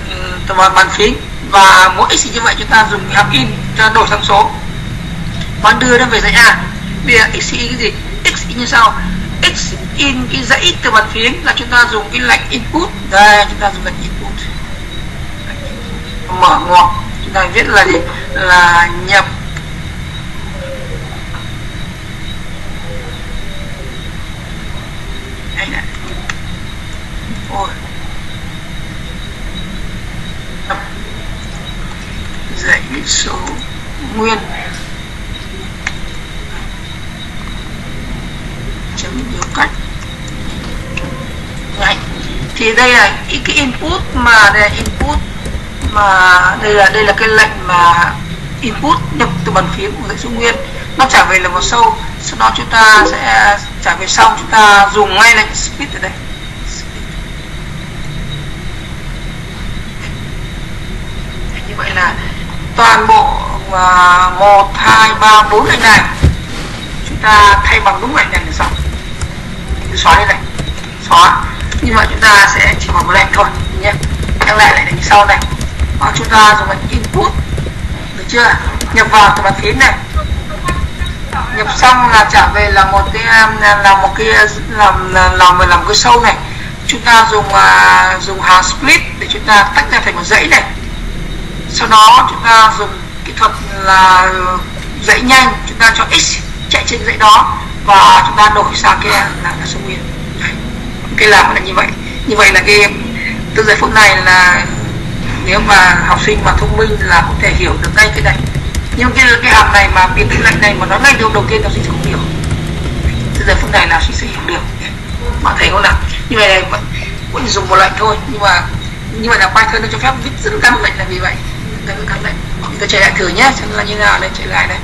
Ừ, từ bàn bàn phím. Và mỗi x như vậy chúng ta dùng hàm in cho đổi sang số. Và đưa nó về dãy a. Bây giờ x in cái gì? X in như sau. X in cái dãy từ bàn phím là chúng ta dùng cái lệnh input. Đây chúng ta dùng lệnh input. Mở ngoặc. Chúng ta viết là gì? Là nhập đây nè ôi. Dãy số nguyên. Chấm dấu cách Đấy. thì đây là cái input mà, đây là input mà, đây là đây là cái lệnh mà input nhập từ bàn phím của dãy số nguyên nó trả về là một sâu. Sau đó chúng ta sẽ trả về xong chúng ta dùng ngay lệnh split ở đây. Như vậy là toàn bộ à, một hai ba bốn lệnh này chúng ta thay bằng đúng lệnh này là xong xóa đây này. Xóa. Như vậy chúng ta sẽ chỉ còn một lệnh thôi nhé. Nhắc lại lại như sau này. Đó, chúng ta dùng lệnh input. Được chưa? Nhập vào từ bàn phím này nhập xong là trả về là một cái um, là một cái làm làm làm, làm cái sâu này. Chúng ta dùng uh, dùng hàng split để chúng ta tách ra thành một dãy này. Sau đó chúng ta dùng kỹ thuật là dãy nhanh chúng ta cho x chạy trên dãy đó và chúng ta đổi sang cái là, là số nguyên. Cái làm là như vậy. Như vậy là cái từ giây phút này là nếu mà học sinh mà thông minh là có thể hiểu được ngay cái này nhưng cái cái hàm này mà biến cái lệnh này mà nó ngay từ đầu tiên học sinh sẽ không hiểu. Từ giờ phút này là học sinh sẽ hiểu được. Mà thấy không nào như vậy này cũng dùng một lệnh thôi, nhưng mà như vậy là Python nó cho phép viết dẫn các lệnh là vì vậy. Các các lệnh thì tôi chạy lại thử nhé, xem là như nào đây chạy lại đây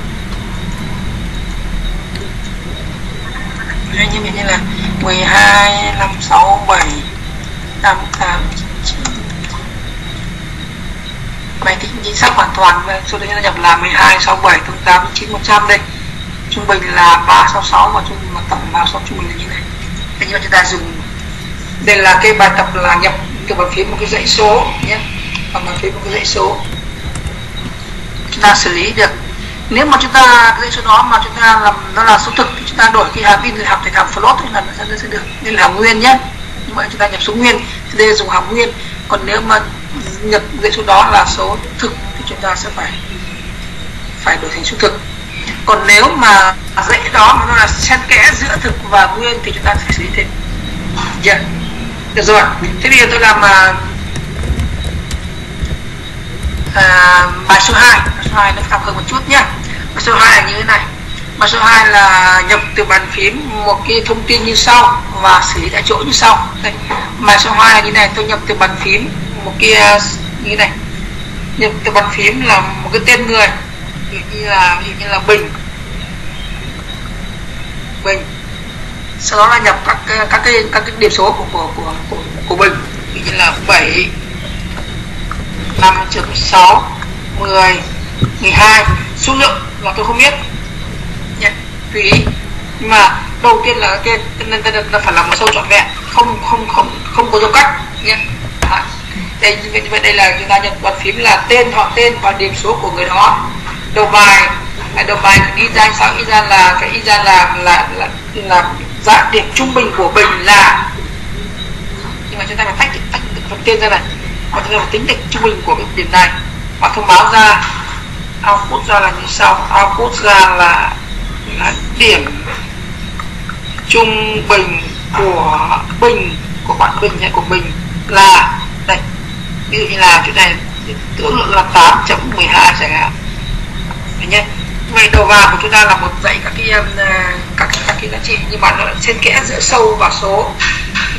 đây như vậy như là 12 5 6 7 5 8 máy tính chính xác hoàn toàn, và số đấy nhập là 12 67 tám 9 100 đây. Trung bình là 366 và trung mà tổng 36 trung bình là như này. Thế nhưng mà chúng ta dùng, đây là cái bài tập là nhập từ bàn phím một cái dãy số nhé. Bằng bàn phím một cái dãy số. Chúng ta xử lý được. Nếu mà chúng ta, cái dãy số đó mà chúng ta làm nó là số thực, thì chúng ta đổi cái hàm in học thành hàm float thì là nó sẽ được nên là hàm nguyên nhé. Như vậy chúng ta nhập số nguyên, thì đây là dùng hàm nguyên. Còn nếu mà nhập dãy số đó là số thực thì chúng ta sẽ phải phải đổi thành số thực. Còn nếu mà dãy đó mà nó là xen kẽ giữa thực và nguyên thì chúng ta phải xử lý thêm. Yeah. được rồi thế bây giờ tôi làm à, à, bài số 2 bài số 2 nó phức tạp hơn một chút nhé bài số 2 là như thế này. Bài số 2 là nhập từ bàn phím một cái thông tin như sau và xử lý tại chỗ như sau. Đây. Bài số 2 là như này tôi nhập từ bàn phím một cái như này. Nhập từ bàn phím là một cái tên người ví dụ như là ví dụ như là bình. Bình. Sau đó là nhập các các cái các cái điểm số của của của của, của bình. Ví dụ như là 7 5.6 10 12 số lượng là tôi không biết. Nhé tùy ý nhưng mà đầu tiên là tên nên là phải là một sâu trọn vẹn. Không không không không có dấu cách nhé đây vậy đây là chúng ta nhập bật phím là tên họ tên và điểm số của người đó. Đầu bài à, đầu bài ghi ra sao ghi ra là cái ghi ra là là là, là giá điểm trung bình của bình là nhưng mà chúng ta phải tách tách phần tên ra này. Và chúng ta phải tính được trung bình của cái điểm này. Và thông báo ra output ra là như sau. Output ra là là điểm trung bình của bình của bạn bình hay của mình là đây ví dụ như là chỗ này tưởng lượng là 8.12 chẳng hạn. Nhé về đầu vào của chúng ta là một dãy các cái um, à, các các cái giá trị nhưng mà nó xen kẽ giữa sâu và số.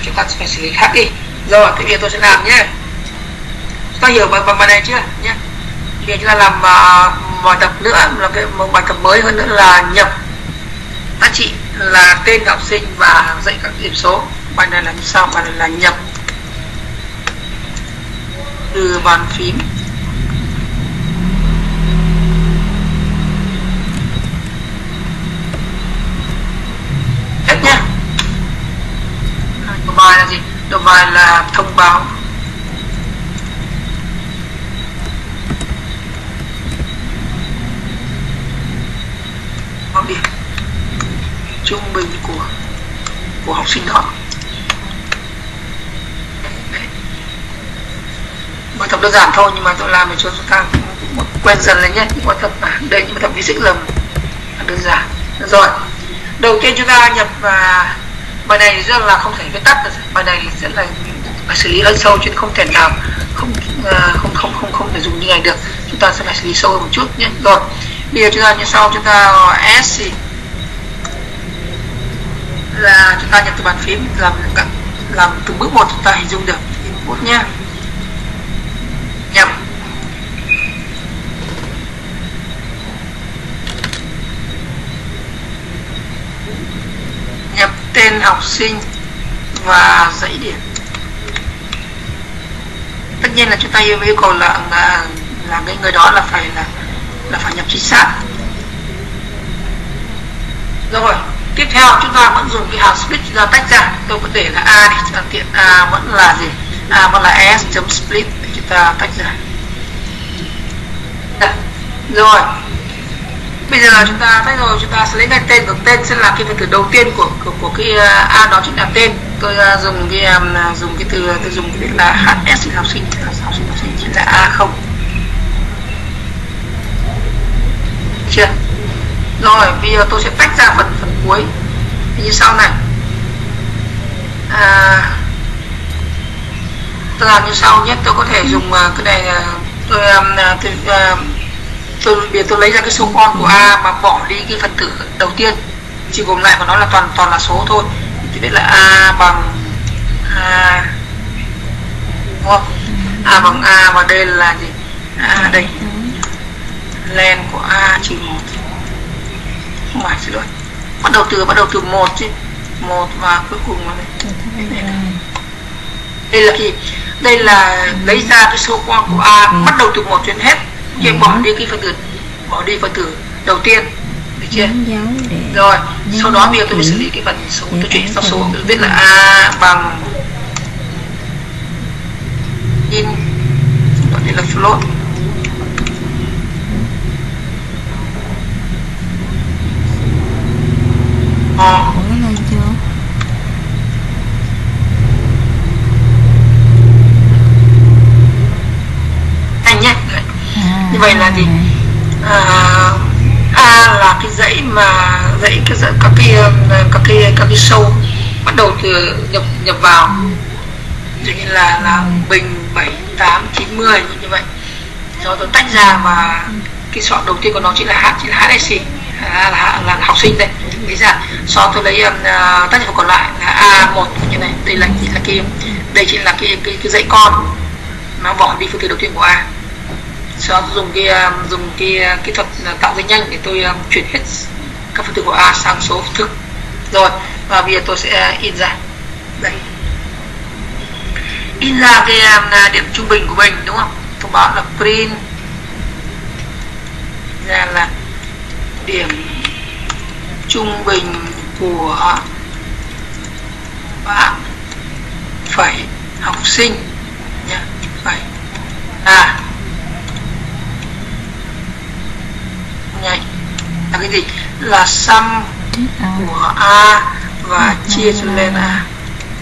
Chúng ta phải xử lý khác đi. Rồi cái việc tôi sẽ làm nhé chúng ta hiểu bài bài này chưa? Nhé bây giờ chúng ta làm uh, bài tập nữa là cái một bài tập mới hơn nữa là nhập giá trị là tên học sinh và dạy các điểm số. Bài này là như sau bài này là nhập từ bàn phím. Hết nhá. Đầu bài là gì? Đầu bài là thông báo. Báo điểm. Trung bình của của học sinh đó. Bài tập đơn giản thôi nhưng mà tôi làm để cho chúng ta quen dần lên nhé. Những bài tập à, đây những bài tập physics là đơn giản. Rồi đầu tiên chúng ta nhập và bài này rất là không thể viết tắt được. Bài này sẽ là phải xử lý hơi sâu chứ không thể nào không ờ, không không không không thể dùng như này được. Chúng ta sẽ phải xử lý sâu hơn một chút nhé. Rồi bây giờ chúng ta như sau chúng ta s gì là chúng ta nhập từ bàn phím làm làm từng bước một chúng ta hình dung được. Input nhé nhập nhập tên học sinh và dãy điểm. Tất nhiên là chúng ta yêu yêu cầu là là, là cái người đó là phải là là phải nhập chính xác. Rồi tiếp theo chúng ta vẫn dùng cái hàm split chúng ta tách ra. Tôi có để là a đi cho tiện a vẫn là gì? A vẫn là s chấm split để chúng ta tách ra. Rồi bây giờ chúng ta tách rồi chúng ta sẽ lấy ngay tên của tên sẽ là cái phần từ đầu tiên của của, của cái à, a đó chính là tên. Tôi uh, dùng cái um, dùng cái từ tôi dùng cái là hs học sinh học sinh học sinh chính là a không. Chưa? Rồi bây giờ tôi sẽ tách ra phần phần cuối. Như sau này. À, tôi làm như sau nhất tôi có thể dùng uh, cái này uh, tôi um, tôi, uh, tôi bây tôi lấy ra cái số con của a mà bỏ đi cái phần tử đầu tiên. Chỉ gồm lại của nó là toàn toàn là số thôi. Thì biết là a bằng a đúng không? A bằng a và đây là gì? A đây. Len của a trừ một. Không phải xin lỗi bắt đầu từ bắt đầu từ một chứ. Một và cuối cùng là đây, đây là gì? Đây là lấy ra cái số con của a bắt đầu từ một đến hết chứ bỏ đi cái phần tử bỏ đi phần tử đầu tiên được chưa? Rồi sau đó bây giờ tôi mới xử lý cái phần số tôi chuyển sang số tôi viết là a bằng in. Đây là float. Ủa lên chưa? Anh nhé à, Như vậy là gì? À, A là cái dãy mà dãy cái dãy, các cái các cái các cái sâu bắt đầu từ nhập nhập vào. Như là là bình 7, 8, 9, 10 như vậy. Sau tôi tách ra và cái chọn đầu tiên của nó chỉ là H chỉ là HSC là, là, là học sinh đây bây giờ so tôi lấy um, uh, tác phẩm còn lại là a một như này. Đây là chỉ là cái đây chỉ là cái cái, cái dãy con. Nó vỏ đi phương tiện đầu tiên của a sau tôi dùng cái um, dùng cái uh, kỹ thuật uh, tạo dây nhanh để tôi um, chuyển hết các phương từ của a sang số thực rồi và bây giờ tôi sẽ uh, in ra. Đây. In ra cái um, điểm trung bình của mình đúng không? Thông báo là print. Ra là điểm trung bình của bạn phải học sinh nhé. Phải. À. nhảy là cái gì? Là sum của a và chia cho lên a.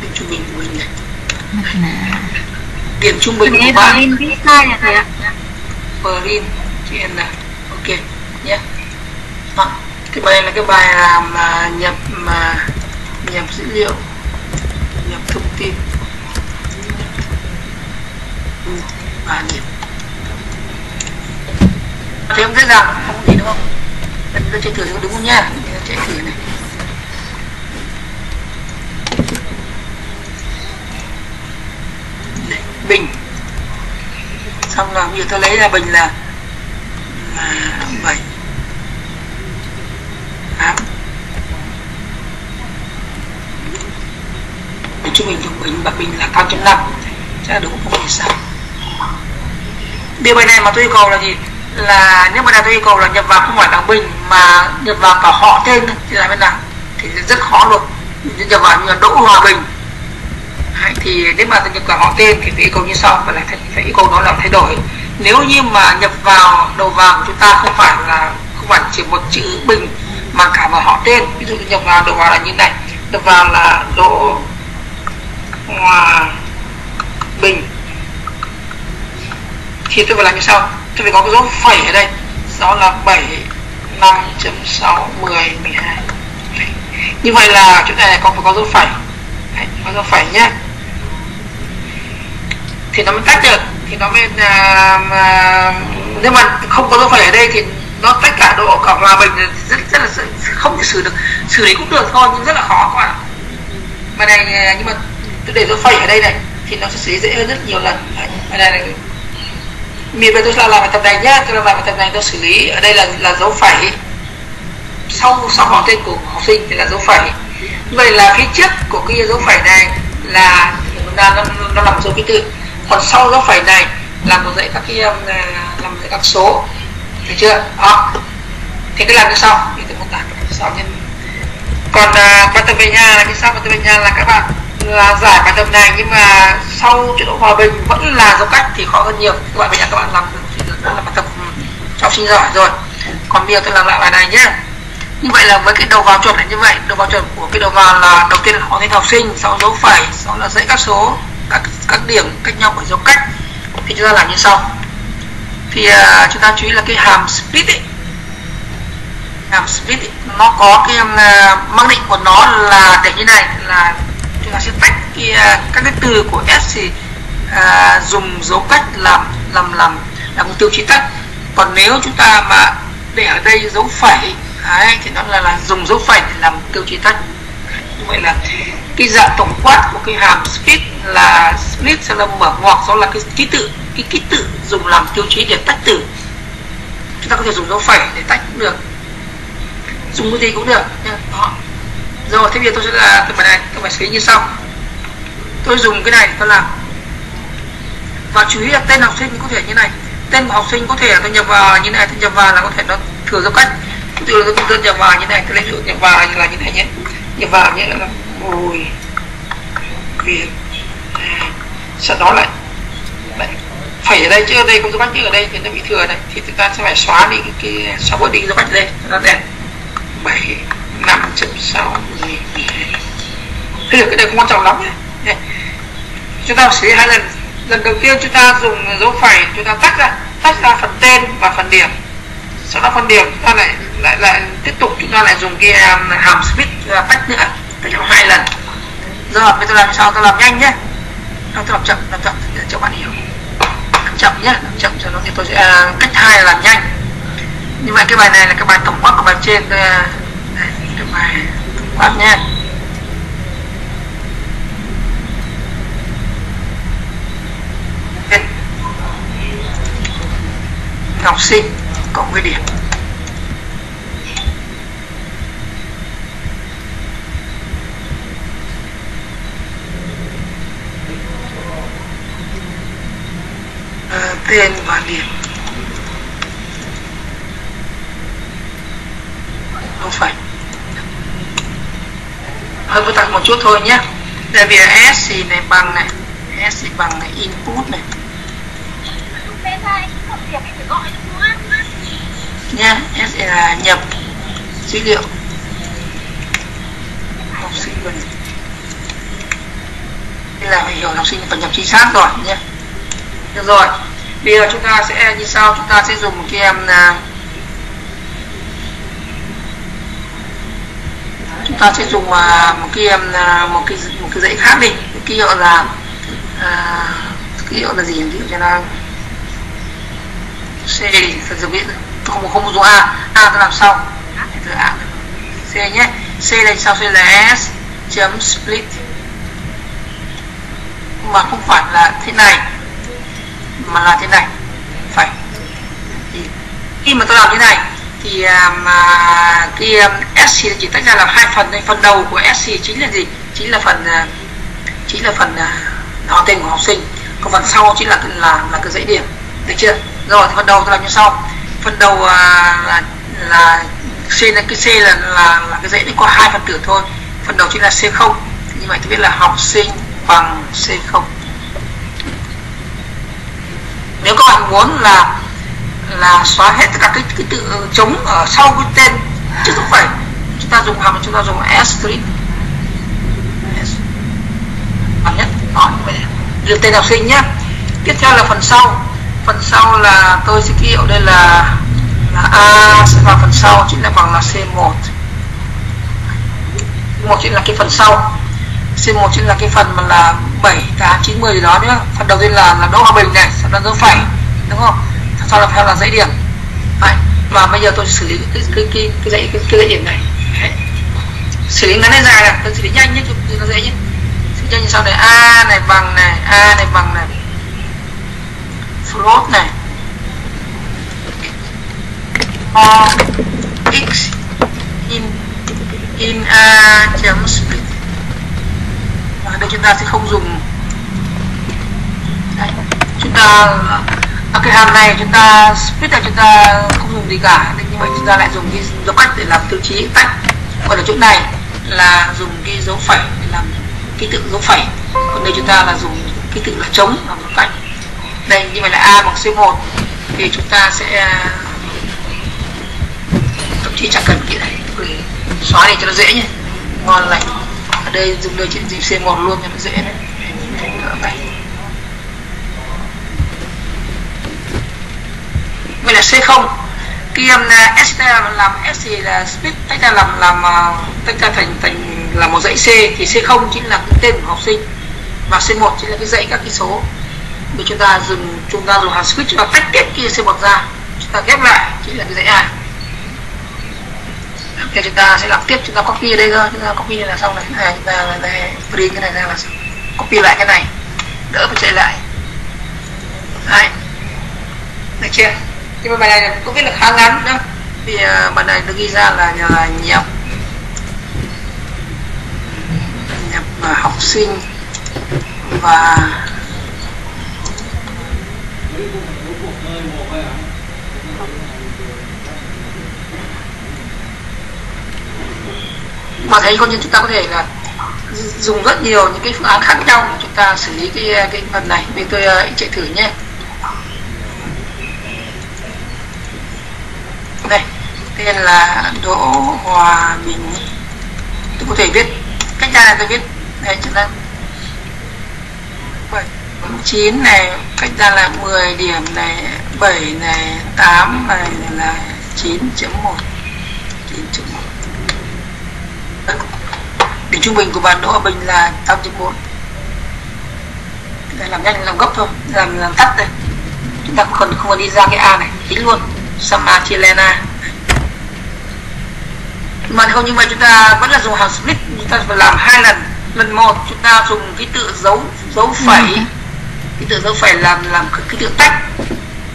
Điểm trung bình của mình này điểm trung bình của bạn. Berlin viết sai là thầy ạ. Berlin chữ N ok nhé. Đó. cái bài này là cái bài làm mà nhập mà nhập dữ liệu nhập thông tin. Ừ, và nhập thấy không dễ dàng không gì đúng không? Mình tôi chạy thử cho đúng không nha? Chạy thử này. Bình. Xong rồi bây giờ tôi lấy ra bình là là bảy. Tám. Trung bình trung bình bậc bình là cao chấm năm. Chắc là đúng không? Phải sao? điều bài này mà tôi yêu cầu là gì? Là nếu mà này tôi yêu cầu là nhập vào không phải là bình mà nhập vào cả họ tên thì làm thế nào thì rất khó luôn. Nhập vào như là đỗ hòa bình. Đấy, thì nếu mà nhập cả họ tên thì phải yêu cầu như sau và là phải, phải yêu cầu nó là thay đổi. Nếu như mà nhập vào đầu vào của chúng ta không phải là không phải chỉ một chữ bình mà cả vào họ tên ví dụ như nhập vào đầu vào là như này nhập vào là đỗ hòa bình. Thì tôi phải làm như sau tôi phải có cái dấu phẩy ở đây. Đó là 7 5.6 10 12 như vậy là chỗ này con phải có dấu phẩy. Đấy, có dấu phẩy nhé. Thì nó mới tách được. Thì nó mới à, à, nếu mà không có dấu phẩy ở đây thì nó tất cả độ cả hòa bình rất rất là không thể xử được xử lý cũng được thôi nhưng rất là khó các bạn mà này à, nhưng mà tôi để dấu phẩy ở đây này thì nó sẽ xử lý dễ hơn rất nhiều lần. Đấy, ở đây này miền về tôi làm bài tập này nhá tôi làm bài tập này tôi xử lý. Ở đây là là dấu phẩy. Sau sau họ tên của học sinh thì là dấu phẩy. Vậy là phía trước của cái dấu phẩy này là nó, nó, nó làm dấu ký tự. Còn sau dấu phẩy này là một dãy các cái um, làm dãy các số. Được chưa? Đó. Thì cái làm như sau. Thì tôi mô tả sau nhân còn uh, bài tập về nhà là cái sau bài tập về nhà là các bạn là giải bài tập này nhưng mà sau chế độ hòa bình vẫn là dấu cách thì khó hơn nhiều. Các bạn bây giờ các bạn làm được là bài tập cho học sinh giỏi rồi. Còn bây giờ tôi làm lại bài này nhé như vậy là với cái đầu vào chuẩn là như vậy. Đầu vào chuẩn của cái đầu vào là đầu tiên là họ tên học sinh sau dấu phẩy sau là dãy các số các các điểm cách nhau bởi dấu cách. Thì chúng ta làm như sau. Thì uh, chúng ta chú ý là cái hàm split ấy. Hàm split ấy, nó có cái uh, mang định của nó là để như này là chúng ta sẽ tách cái, các cái từ của s thì à, dùng dấu cách làm làm làm làm tiêu chí tách còn nếu chúng ta mà để ở đây dấu phẩy Đấy, thì nó là, là dùng dấu phẩy để làm tiêu chí tách như vậy là cái dạng tổng quát của cái hàm split là split sẽ là mở ngoặc đó là cái ký tự cái ký tự dùng làm tiêu chí để tách từ. Chúng ta có thể dùng dấu phẩy để tách cũng được. Dùng cái gì cũng được đó rồi thế bây giờ tôi sẽ là cái bài này. Tôi phải xử lý như sau. Tôi dùng cái này để tôi làm và chú ý là tên học sinh có thể như này. Tên của học sinh có thể tôi nhập vào như này tôi nhập vào là có thể nó thừa dấu cách. Ví dụ tôi, tôi nhập vào như này tôi lấy dụ nhập vào là như này nhé. Nhập vào nhé là bùi việt sau đó lại lại phải ở đây chứ ở đây không dấu cách chứ ở đây thì nó bị thừa này. Thì chúng ta sẽ phải xóa đi cái, cái xóa bớt đi dấu cách đây. Nó đẹp. Bảy năm chấm sáu. Mười thế được cái này không quan trọng lắm nhé. Chúng ta xử lý hai lần lần đầu tiên chúng ta dùng dấu phẩy chúng ta tách ra tách ra phần tên và phần điểm. Sau đó phần điểm chúng ta lại lại lại tiếp tục chúng ta lại dùng cái um, hàm split uh, tách nữa tách trong hai lần. Giờ bây giờ làm sao? Tôi làm nhanh nhé. Không tôi làm chậm làm chậm để cho bạn hiểu. Làm chậm nhé làm chậm cho nó thì tôi sẽ uh, cách hai là làm nhanh. Như vậy cái bài này là cái bài tổng quát của bài trên uh, bắt nha. Học sinh cộng với điểm. À, tên và điểm không phải hơi phức tạp một chút thôi nhé tại vì s thì này bằng này, s thì bằng này, input này. Nha S là nhập dữ liệu. Học sinh mình đây là phải hiểu học sinh phải nhập chính xác rồi nhé được rồi, bây giờ chúng ta sẽ như sau, chúng ta sẽ dùng một cái em à, chúng ta sẽ dùng à, một cái à, một cái một cái dãy khác đi. Ký hiệu là à, ký hiệu là gì ký hiệu cho nó C thì thật sự biết không không dùng A. A tôi làm sau. Từ A C nhé. C đây sau C là S chấm split. Mà không phải là thế này mà là thế này. Phải. Thì khi mà tôi làm thế này thì à, mà cái à, SC chỉ tách ra là hai phần đây phần đầu của SC chính là gì? Chính là phần à, chính là phần họ tên của học sinh. Còn phần sau chính là là là cái dãy điểm. Được chưa? Rồi phần đầu tôi làm như sau. Phần đầu là là C là cái C là là, là cái dãy đi qua hai phần tử thôi. Phần đầu chính là C không. Như vậy tôi biết là học sinh bằng C không. Nếu các bạn muốn là là xóa hết tất cả cái cái tự chống ở sau cái tên chứ không phải chúng ta dùng hàm chúng ta dùng asterisk s. Nhất nói về vậy. Tên học sinh nhé. Tiếp theo là phần sau. Phần sau là tôi sẽ ký hiệu đây là là a sẽ vào phần sau chính là bằng là c1 một. Chính là cái phần sau. C1 chính là cái phần mà là 7, 8, 9, 10 gì đó nữa phần đầu tiên là là Đỗ Hòa Bình này sau đó dấu phẩy đúng không? Sau đó theo là dãy điểm Đấy. và bây giờ tôi xử lý cái cái cái cái dãy cái, cái dãy điểm này Đấy. xử lý ngắn hay dài này tôi xử lý nhanh nhất cho nó dễ nhé xử lý nhanh như sau này a này bằng này a này bằng này float này o x in in a chấm split và đây chúng ta sẽ không dùng Đấy. chúng ta cái hàm này chúng ta split là chúng ta không dùng gì cả nên như vậy chúng ta lại dùng cái dấu cách để làm tiêu chí tách còn ở chỗ này là dùng cái dấu phẩy để làm ký tự dấu phẩy. Còn đây chúng ta là dùng ký tự là trống làm dấu cách đây, như vậy là a bằng c1 thì chúng ta sẽ, thậm chí chẳng cần cái này xóa này cho nó dễ nhé. Ngon lành. Ở đây dùng đây chuyện gì C1 luôn cho nó dễ đấy là C0 khi um, S làm S thì là split tách ra làm làm à, tách ra thành thành là một dãy C thì C0 chính là cái tên của học sinh và C1 chính là cái dãy các cái số. Vì chúng ta dùng chúng ta dùng hàm split chúng ta tách tiếp kia C1 ra. Chúng ta ghép lại chính là cái dãy A. Thì chúng ta sẽ làm tiếp chúng ta copy ở đây thôi. Chúng ta copy là xong này này chúng ta đây print cái này ra là xong. copy lại cái này. Đỡ phải chạy lại. Đấy. Được chưa? Nhưng mà bài này cũng biết là khá ngắn đó thì uh, bài này được ghi ra là, là nhập nhập uh, học sinh và mà thấy con nhân chúng ta có thể là dùng rất nhiều những cái phương án khác nhau để chúng ta xử lý cái à, cái phần này. Vì tôi uh, chạy thử nhé. Tên là Đỗ Hòa Bình. Tôi có thể viết, cách ra này tôi viết. Đây, chúng ta 7 9 này, cách ra là 10 điểm này 7 này 8 này là 9.1 9.1 điểm trung bình của bạn Đỗ Hòa Bình là 8.4 đây, làm nhanh, làm gấp thôi. Làm làm tắt đây. Chúng ta không cần không cần đi ra cái A này. Tính luôn. Sama Chilena mà không như vậy chúng ta vẫn là dùng hàm split chúng ta phải làm hai lần. Lần một chúng ta dùng ký tự dấu dấu phẩy. Ký tự dấu phẩy làm làm ký tự tách.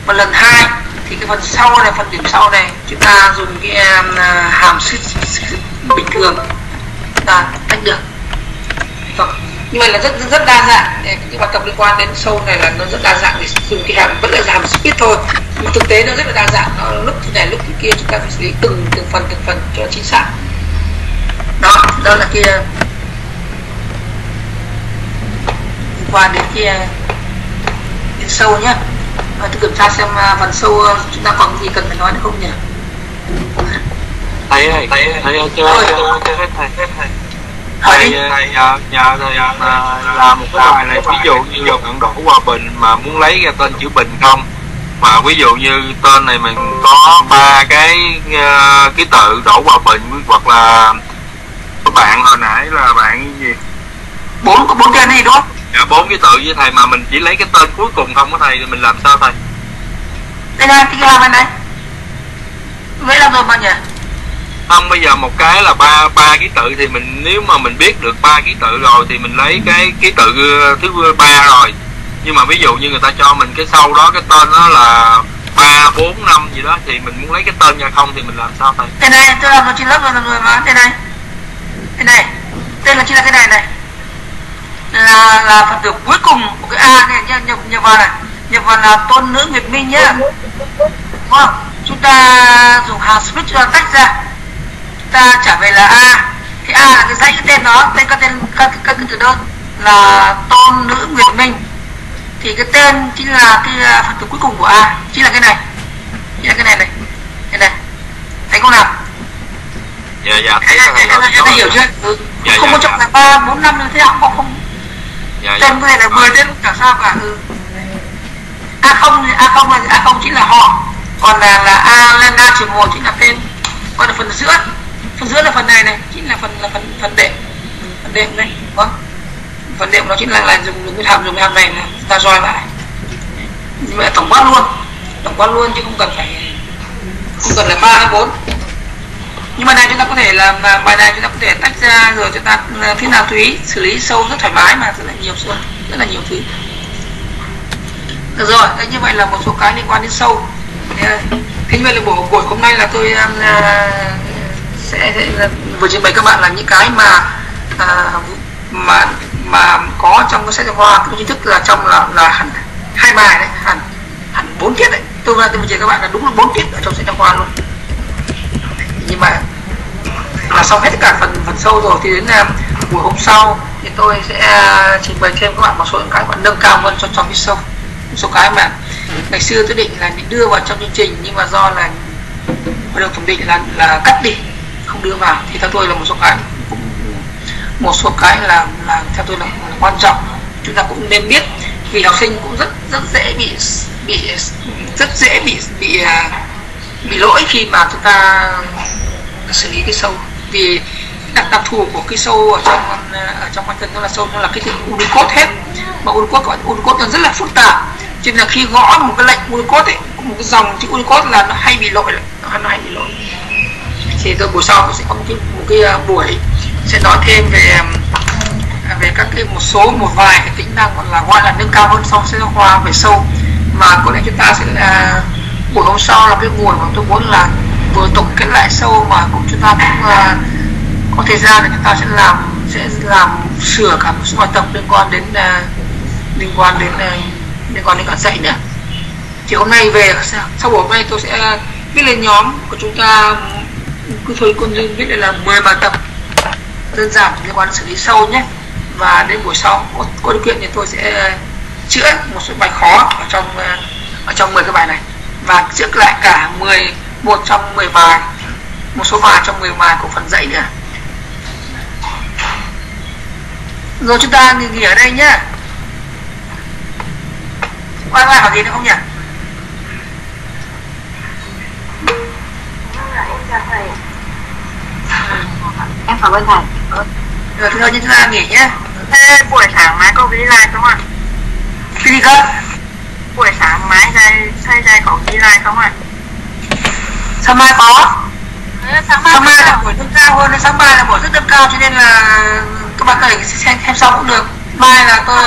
Và lần hai thì cái phần sau này phần điểm sau này chúng ta dùng cái um, hàm split bình thường. Ta tách được. Vâng. Như vậy là rất rất đa dạng. Cái bài tập liên quan đến sâu này là nó rất đa dạng. Để dùng cái hàm vẫn là hàm split thôi. Mà thực tế nó rất là đa dạng thế này lúc thế kia chúng ta phải xử lý từng từng phần từng phần cho chính xác đó đó là kia quan đến kia đến sâu nhá và tôi kiểm tra xem à, phần sâu à, chúng ta còn gì cần phải nói nữa không nhỉ thầy thầy thầy chưa chưa chưa hết thầy hỏi thầy đi thầy à, nhờ thầy à, làm một cái bài này ví dụ như bạn đổ qua bình mà muốn lấy ra tên chữ bình không mà ví dụ như tên này mình có ba cái uh, ký tự đổ vào bình hoặc là các bạn hồi nãy là bạn gì? Bốn có bốn tên này đúng không dạ bốn ký tự với thầy mà mình chỉ lấy cái tên cuối cùng không có thầy thì mình làm sao thầy? Đây thì cái làm này. Vậy làm rồi mà nhỉ? Không bây giờ một cái là ba ba ký tự thì mình nếu mà mình biết được ba ký tự rồi thì mình lấy cái ký tự ờ, thứ ba rồi nhưng mà ví dụ như người ta cho mình cái sau đó, cái tên nó là ba, bốn, năm gì đó, thì mình muốn lấy cái tên ra không thì mình làm sao thầy? Cái này, tôi làm rồi trên lớp rồi làm rồi mà cái này. Cái này, tên là chính là cái này này. Là là phần tử cuối cùng của cái a này nhá nhập nhập vào này. Nhập vào là tôn nữ nguyệt minh nhá. Đúng không? Chúng ta dùng hàm switch cho tách ra. Chúng ta trả về là a. Cái a là cái dãy, cái tên nó tên các tên các các cái từ đơn là tôn nữ nguyệt minh thì cái tên chính là cái à, phần tử cuối cùng của a chính là cái này. Chính là cái này này. Cái này. Thấy không nào? Dạ dạ thấy em, em, rồi em, em hiểu chưa? Ừ. Dạ, không dạ, có chọn dạ. là ba bốn năm như thế nào cũng không. Dạ dạ. Tên có thể là 10 tên cũng chẳng sao cả ừ. a không a không là a không chính là họ. Còn là là a lên a trừ một chính là tên. Còn là phần giữa. Phần giữa là phần này này chính là phần là phần phần đệm. Phần đệm này đúng phần đệm nó chính là là dùng dùng cái hàm dùng cái hàm này là ta roi lại. Như vậy tổng quát luôn tổng quát luôn chứ không cần phải không cần là ba hay bốn. Nhưng mà này chúng ta có thể làm bài này chúng ta có thể tách ra rồi chúng ta à, thế nào thúy xử lý sâu rất thoải mái mà rất là nhiều sâu rất là nhiều thứ. Được rồi đấy như vậy là một số cái liên quan đến sâu. Thế như vậy là buổi buổi hôm nay là tôi um, sẽ, sẽ vừa trình bày các bạn là những cái mà uh, mà mà có trong cái sách giáo khoa cũng chính thức là trong là là hẳn hai bài đấy hẳn hẳn bốn tiết đấy. Tôi vừa tôi vừa chỉ các bạn là đúng là bốn tiết ở trong sách giáo khoa luôn. Nhưng mà là xong hết cả phần phần sâu rồi thì đến uh, buổi hôm sau thì tôi sẽ uh, trình bày thêm các bạn một số những cái bạn nâng cao hơn cho trong cái sâu một số cái mà ngày xưa tôi định là đưa vào trong chương trình nhưng mà do là hội đồng thẩm định là là cắt đi không đưa vào. Thì theo tôi là một số cái cũng một số cái là là theo tôi là, là quan trọng. Chúng ta cũng nên biết vì học sinh cũng rất rất dễ bị bị rất dễ bị bị à, bị lỗi khi mà chúng ta xử lý cái sâu. Vì đặc đặc thù của cái sâu ở trong à, ở trong quan thân nó là sâu nó là cái thứ Unicode hết. Mà Unicode gọi Unicode nó rất là phức tạp. Cho nên là khi gõ một cái lệnh Unicode ấy một cái dòng chữ Unicode là nó hay bị lỗi nó, nó hay bị lỗi. Thì tôi buổi sau tôi sẽ có một cái một cái à, buổi sẽ nói thêm về um, à, về các cái một số một vài cái tính năng gọi là gọi là nâng cao hơn so với sách giáo khoa về sâu. Mà có lẽ chúng ta sẽ là buổi hôm sau là cái buổi mà tôi muốn là vừa tổng kết lại sâu mà cũng chúng ta cũng uh, có thời gian để chúng ta sẽ làm sẽ làm sửa cả một số bài tập liên quan đến à, liên quan đến liên quan đến cả dạy nữa. Thì hôm nay về sau buổi hôm nay tôi sẽ viết lên nhóm của chúng ta cứ thôi con duyên viết là 10 bài tập đơn giản liên quan đến xử lý sâu nhé. Và đến buổi sau có, có điều kiện thì tôi sẽ chữa một số bài khó ở trong ở trong 10 cái bài này. Và chữa lại cả 10 một trong 10 bài một số bài trong 10 bài của phần dãy nữa. Rồi chúng ta nghỉ, nghỉ ở đây nhá quay lại hỏi gì nữa không nhỉ? Em cảm ơn thầy. rồi thôi chúng ta nghỉ nhé Thế buổi sáng mai có ghi lại không ạ? cái gì cơ? Buổi sáng mai thầy, thầy thầy có ghi lại không ạ? sáng mai có. Sáng sáng mai là buổi nâng cao hơn sáng mai là buổi rất nâng cao cho nên là các bạn có thể xem, xem sau cũng được. Mai là tôi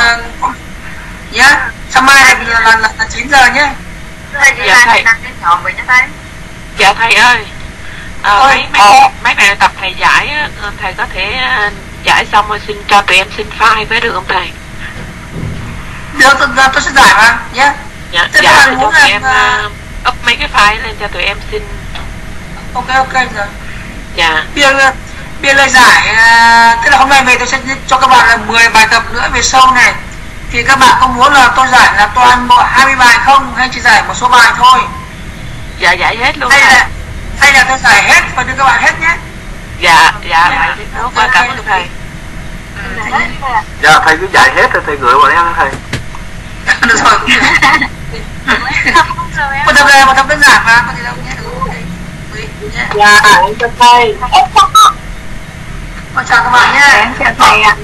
nhá. Sáng mai là là, là, là, là 9 giờ nhé Thầy ghi Dạ, lại thầy. đăng trên nhóm với nhé thầy. Dạ thầy ơi à, mấy mấy ờ. mấy bài tập thầy giải thầy có thể ờ, giải xong rồi xin cho tụi em xin file với được không thầy? được tôi, tôi, tôi sẽ giải mà nhé Dạ, Thế dạ bạn để muốn tụi em up mấy cái file lên cho tụi em xin. Ok ok rồi dạ. Bây giờ bây giờ lời giải tức là hôm nay về tôi sẽ cho các bạn là 10 bài tập nữa về sâu này. Thì các bạn có muốn là tôi giải là toàn bộ 20 bài không hay chỉ giải một số bài thôi? Dạ giải hết luôn thầy là hay là tôi giải hết và đưa các bạn hết nhé. Dạ dạ. Dạ. vậy thì tốt Ok, quá cảm ơn thầy thầy dạ thầy cứ dạy hết rồi thầy gửi bọn em thầy. Được rồi. Một tập đề một tập đơn giản mà có gì đâu nhé. Thầy nhé. Dạ em cho thầy. Con chào các bạn nhé. Em chào thầy ạ